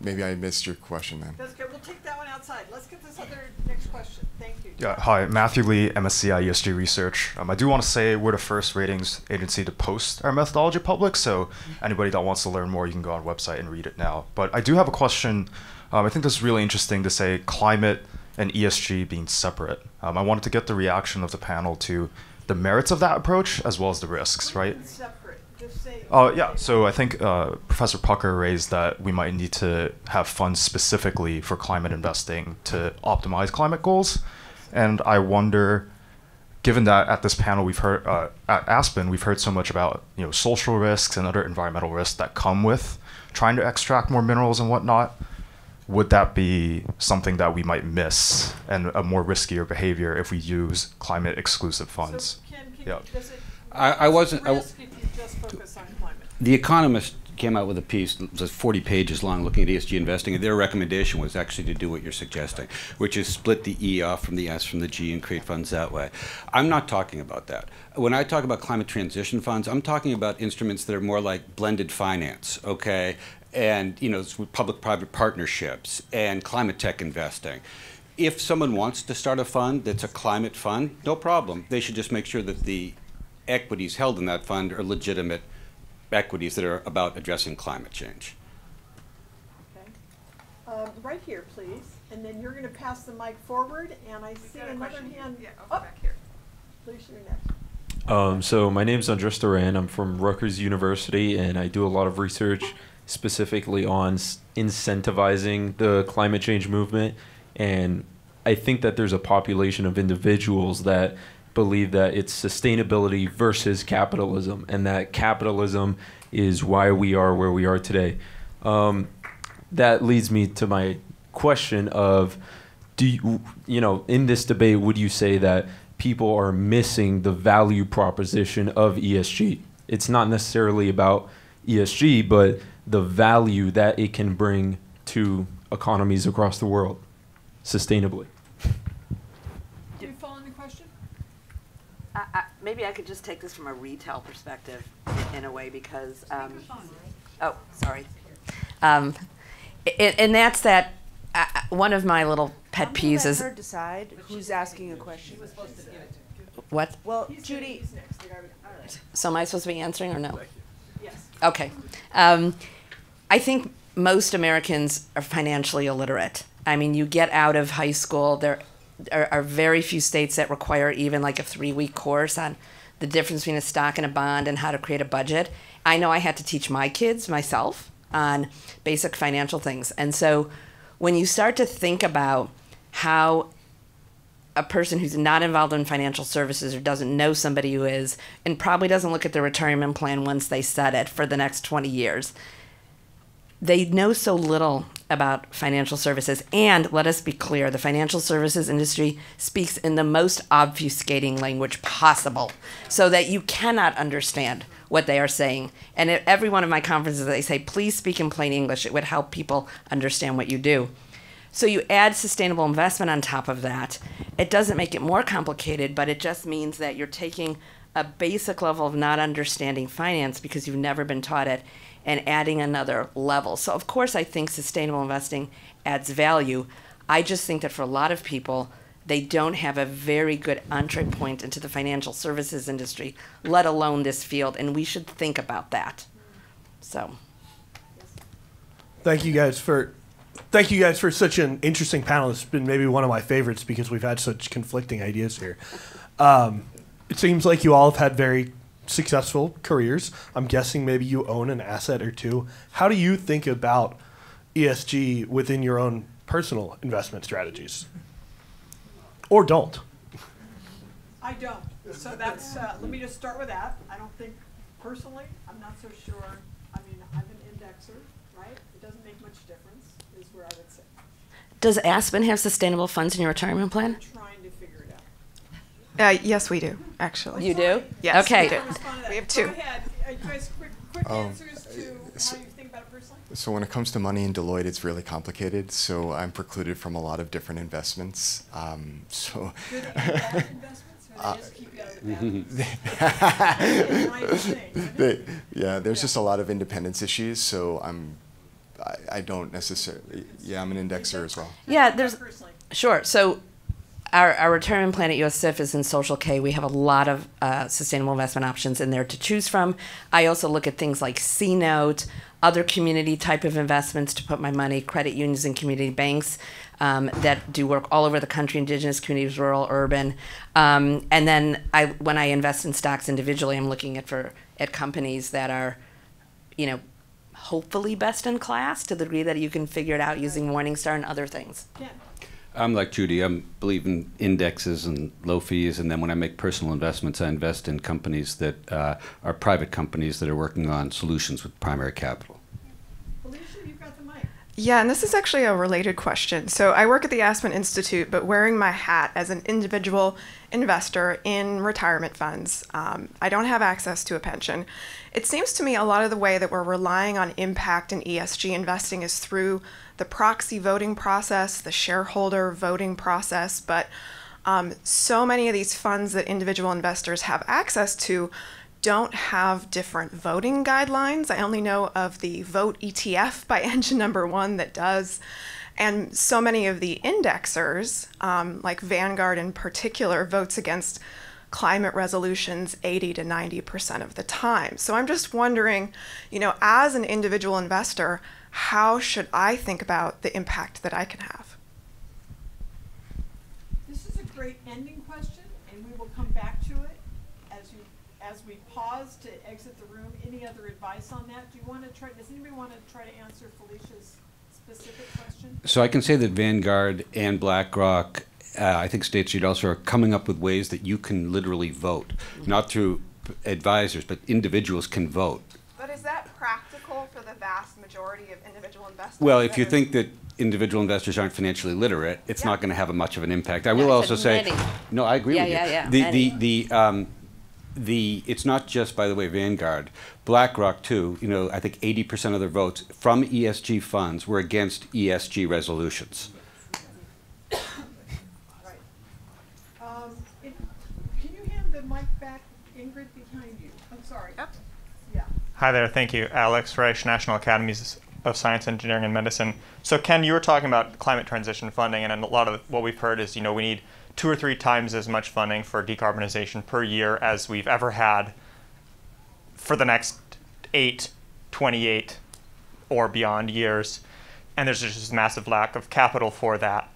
maybe I missed your question then. That's good. We'll take that one outside. Let's get this other next question. Thank you. Yeah, hi, Matthew Lee, MSCI ESG Research. Um, I do want to say we're the first ratings agency to post our methodology public, so anybody that wants to learn more, you can go on our website and read it now. But I do have a question. Um, I think this is really interesting to say climate and ESG being separate. Um, I wanted to get the reaction of the panel to the merits of that approach as well as the risks, right? Separate. Just say. Oh yeah, so I think uh, Professor Pucker raised that we might need to have funds specifically for climate investing to optimize climate goals, and I wonder, given that at this panel we've heard uh, at Aspen we've heard so much about you know social risks and other environmental risks that come with trying to extract more minerals and whatnot, would that be something that we might miss and a more riskier behavior if we use climate exclusive funds? So, Ken, can Yeah. you, does it I, I wasn't. I, risk if you just focus on climate? The Economist came out with a piece that was 40 pages long looking at ESG investing, and their recommendation was actually to do what you're suggesting, which is split the E off from the S from the G and create funds that way. I'm not talking about that. When I talk about climate transition funds, I'm talking about instruments that are more like blended finance, okay, and you know, public-private partnerships and climate tech investing. If someone wants to start a fund that's a climate fund, no problem. They should just make sure that the equities held in that fund are legitimate equities that are about addressing climate change. Okay. Um, right here, please. And then you're going to pass the mic forward, and I see another hand. Yeah, Oh, back here. Please, you're next. Um, so my name is Andres Duran. I'm from Rutgers University, and I do a lot of research specifically on incentivizing the climate change movement. And I think that there's a population of individuals that believe that it's sustainability versus capitalism, and that capitalism is why we are where we are today. Um, that leads me to my question of do you, you know in this debate would you say that people are missing the value proposition of ESG it's not necessarily about ESG but the value that it can bring to economies across the world sustainably Do you follow the question? I, I, maybe I could just take this from a retail perspective in, in a way because. Um, oh, sorry. Um, and, and that's that. Uh, one of my little pet I'm peeves is her decide who's asking a question. what? Well, Judy, So am I supposed to be answering or no? Yes. Okay. Um, I think most Americans are financially illiterate. I mean, you get out of high school, there are, are very few states that require even like a three week course on the difference between a stock and a bond and how to create a budget. I know I had to teach my kids myself on basic financial things. And so when you start to think about how a person who's not involved in financial services or doesn't know somebody who is, and probably doesn't look at their retirement plan once they set it for the next 20 years, they know so little about financial services. And let us be clear the financial services industry speaks in the most obfuscating language possible so that you cannot understand what they are saying. And at every one of my conferences, they say, please speak in plain English. It would help people understand what you do. So you add sustainable investment on top of that. It doesn't make it more complicated, but it just means that you're taking a basic level of not understanding finance because you've never been taught it and adding another level. So, of course, I think sustainable investing adds value. I just think that for a lot of people, they don't have a very good entree point into the financial services industry, let alone this field, and we should think about that. So, Thank you guys for thank you guys for such an interesting panel. It's been maybe one of my favorites because we've had such conflicting ideas here. Um, it seems like you all have had very successful careers. I'm guessing maybe you own an asset or two. How do you think about ESG within your own personal investment strategies? Or don't? I don't. So that's, uh, let me just start with that. I don't think, personally, I'm not so sure. I mean, I'm an indexer, right? It doesn't make much difference, is where I would say. does Aspen have sustainable funds in your retirement plan? I'm trying to figure it out. Uh, yes, we do, actually. You do? Yes, Okay. we do. Respond to. We have Go two. ahead. Uh, you guys, quick, quick Um, answers to how you think about it personally? So when it comes to money in Deloitte, it's really complicated. So I'm precluded from a lot of different investments. Um, so Good [LAUGHS] and bad investments, or they just keep you out of the bad ones? My thing. they, yeah, there's just a lot of independence issues. So I'm, I, I don't necessarily. Yeah, I'm an indexer as well. Yeah, there's Sure. So our, our retirement plan at US SIF is in Social K. We have a lot of uh, sustainable investment options in there to choose from. I also look at things like CNote, other community type of investments to put my money, credit unions and community banks um, that do work all over the country, indigenous communities, rural, urban. Um, and then I, when I invest in stocks individually, I'm looking at for at companies that are, you know, hopefully best in class to the degree that you can figure it out using Morningstar and other things. Yeah. I'm like Judy. I'm believe in indexes and low fees, and then when I make personal investments, I invest in companies that uh, are private companies that are working on solutions with primary capital. Felicia, you've got the mic. Yeah, and this is actually a related question. So I work at the Aspen Institute, but wearing my hat as an individual investor in retirement funds, um, I don't have access to a pension. It seems to me a lot of the way that we're relying on impact and ESG investing is through the proxy voting process, the shareholder voting process, but um, so many of these funds that individual investors have access to don't have different voting guidelines. I only know of the Vote ETF by [LAUGHS] Engine Number One that does. And so many of the indexers, um, like Vanguard in particular, votes against climate resolutions 80 to 90% of the time. So I'm just wondering, you know, as an individual investor, how should I think about the impact that I can have? This is a great ending question, and we will come back to it as you, as we pause to exit the room. Any other advice on that? Do you want to try, does anybody want to try to answer Felicia's specific question? So I can say that Vanguard and BlackRock, uh, I think State Street also are coming up with ways that you can literally vote, not through advisors, but individuals can vote. But is that practical for the vast majority of individual investors? Well, if you think that individual investors aren't financially literate, it's Yeah. not going to have a much of an impact. I No, will I also say, many. no, I agree Yeah, with you. yeah, yeah, The many. the the um, the it's not just by the way Vanguard, BlackRock too. You know, I think eighty percent of their votes from ESG funds were against ESG resolutions. Right. [COUGHS] Um, it- Can you hand the mic back, Ingrid, behind you? I'm sorry. Yeah. Hi there, thank you. Alex Reich, National Academies of Science, Engineering, and Medicine. So, Ken, you were talking about climate transition funding, and a lot of what we've heard is, you know, we need two or three times as much funding for decarbonization per year as we've ever had for the next eight, 28, or beyond years. And there's just this massive lack of capital for that.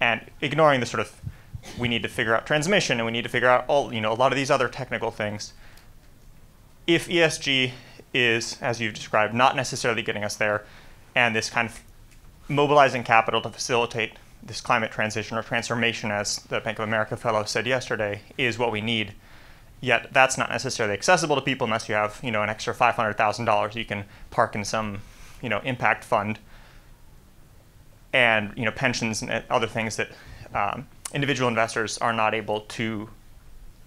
And ignoring the sort of, we need to figure out transmission and we need to figure out all, you know, a lot of these other technical things if ESG is, as you've described, not necessarily getting us there, and this kind of mobilizing capital to facilitate this climate transition or transformation, as the Bank of America fellow said yesterday, is what we need. Yet that's not necessarily accessible to people unless you have, you know, an extra five hundred thousand dollars you can park in some, you know, impact fund, and you know, pensions and other things that um, individual investors are not able to,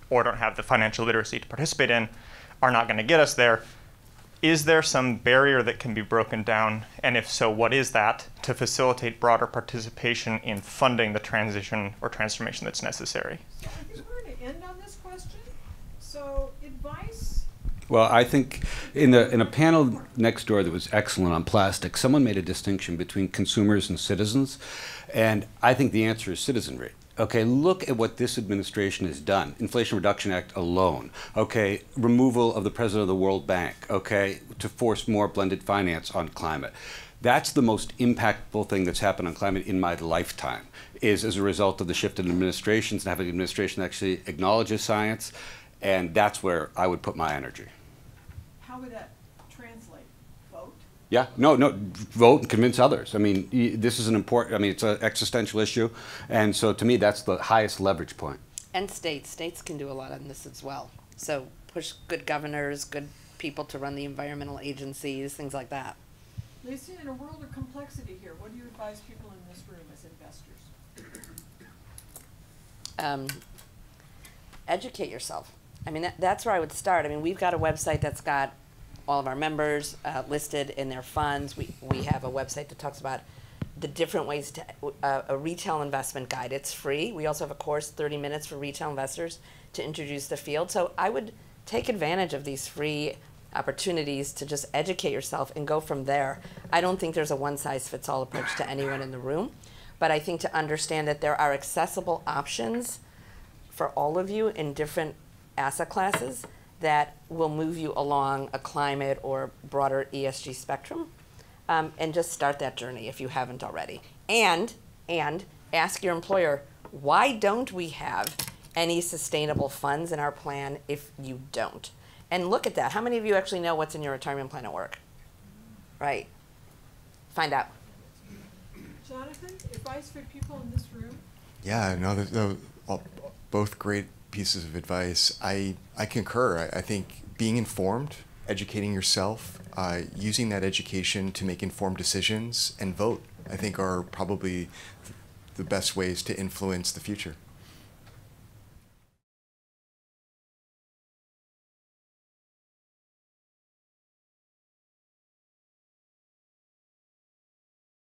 or don't have the financial literacy to participate in, are not going to get us there is there some barrier that can be broken down? And if so, what is that to facilitate broader participation in funding the transition or transformation that's necessary? So I think we're going to end on this question. So advice. Well, I think in the in a panel next door that was excellent on plastic, someone made a distinction between consumers and citizens, and I think the answer is citizenry. Okay, look at what this administration has done. Inflation Reduction Act alone. Okay, removal of the president of the World Bank. Okay, to force more blended finance on climate. That's the most impactful thing that's happened on climate in my lifetime. Is as a result of the shift in administrations and having an administration that actually acknowledges science, and that's where I would put my energy. How would that. Yeah, no, no, vote and convince others. I mean, this is an important, I mean, it's an existential issue. And so to me, that's the highest leverage point. And states, states can do a lot on this as well. So push good governors, good people to run the environmental agencies, things like that. Lisa, in a world of complexity here, what do you advise people in this room as investors? um, educate yourself. I mean, that, that's where I would start. I mean, we've got a website that's got all of our members uh, listed in their funds. We, we have a website that talks about the different ways to uh, a retail investment guide. It's free. We also have a course, 30 minutes for retail investors to introduce the field. So I would take advantage of these free opportunities to just educate yourself and go from there. I don't think there's a one size fits all approach to anyone in the room, but I think to understand that there are accessible options for all of you in different asset classes that will move you along a climate or broader ESG spectrum. Um, and just start that journey if you haven't already. And and ask your employer, why don't we have any sustainable funds in our plan if you don't? And look at that. How many of you actually know what's in your retirement plan at work? Right. Find out. Jonathan, advice for people in this room? Yeah, no, those, those, all, both great pieces of advice. I, I concur. I, I think being informed, educating yourself, uh, using that education to make informed decisions and vote, I think are probably the best ways to influence the future.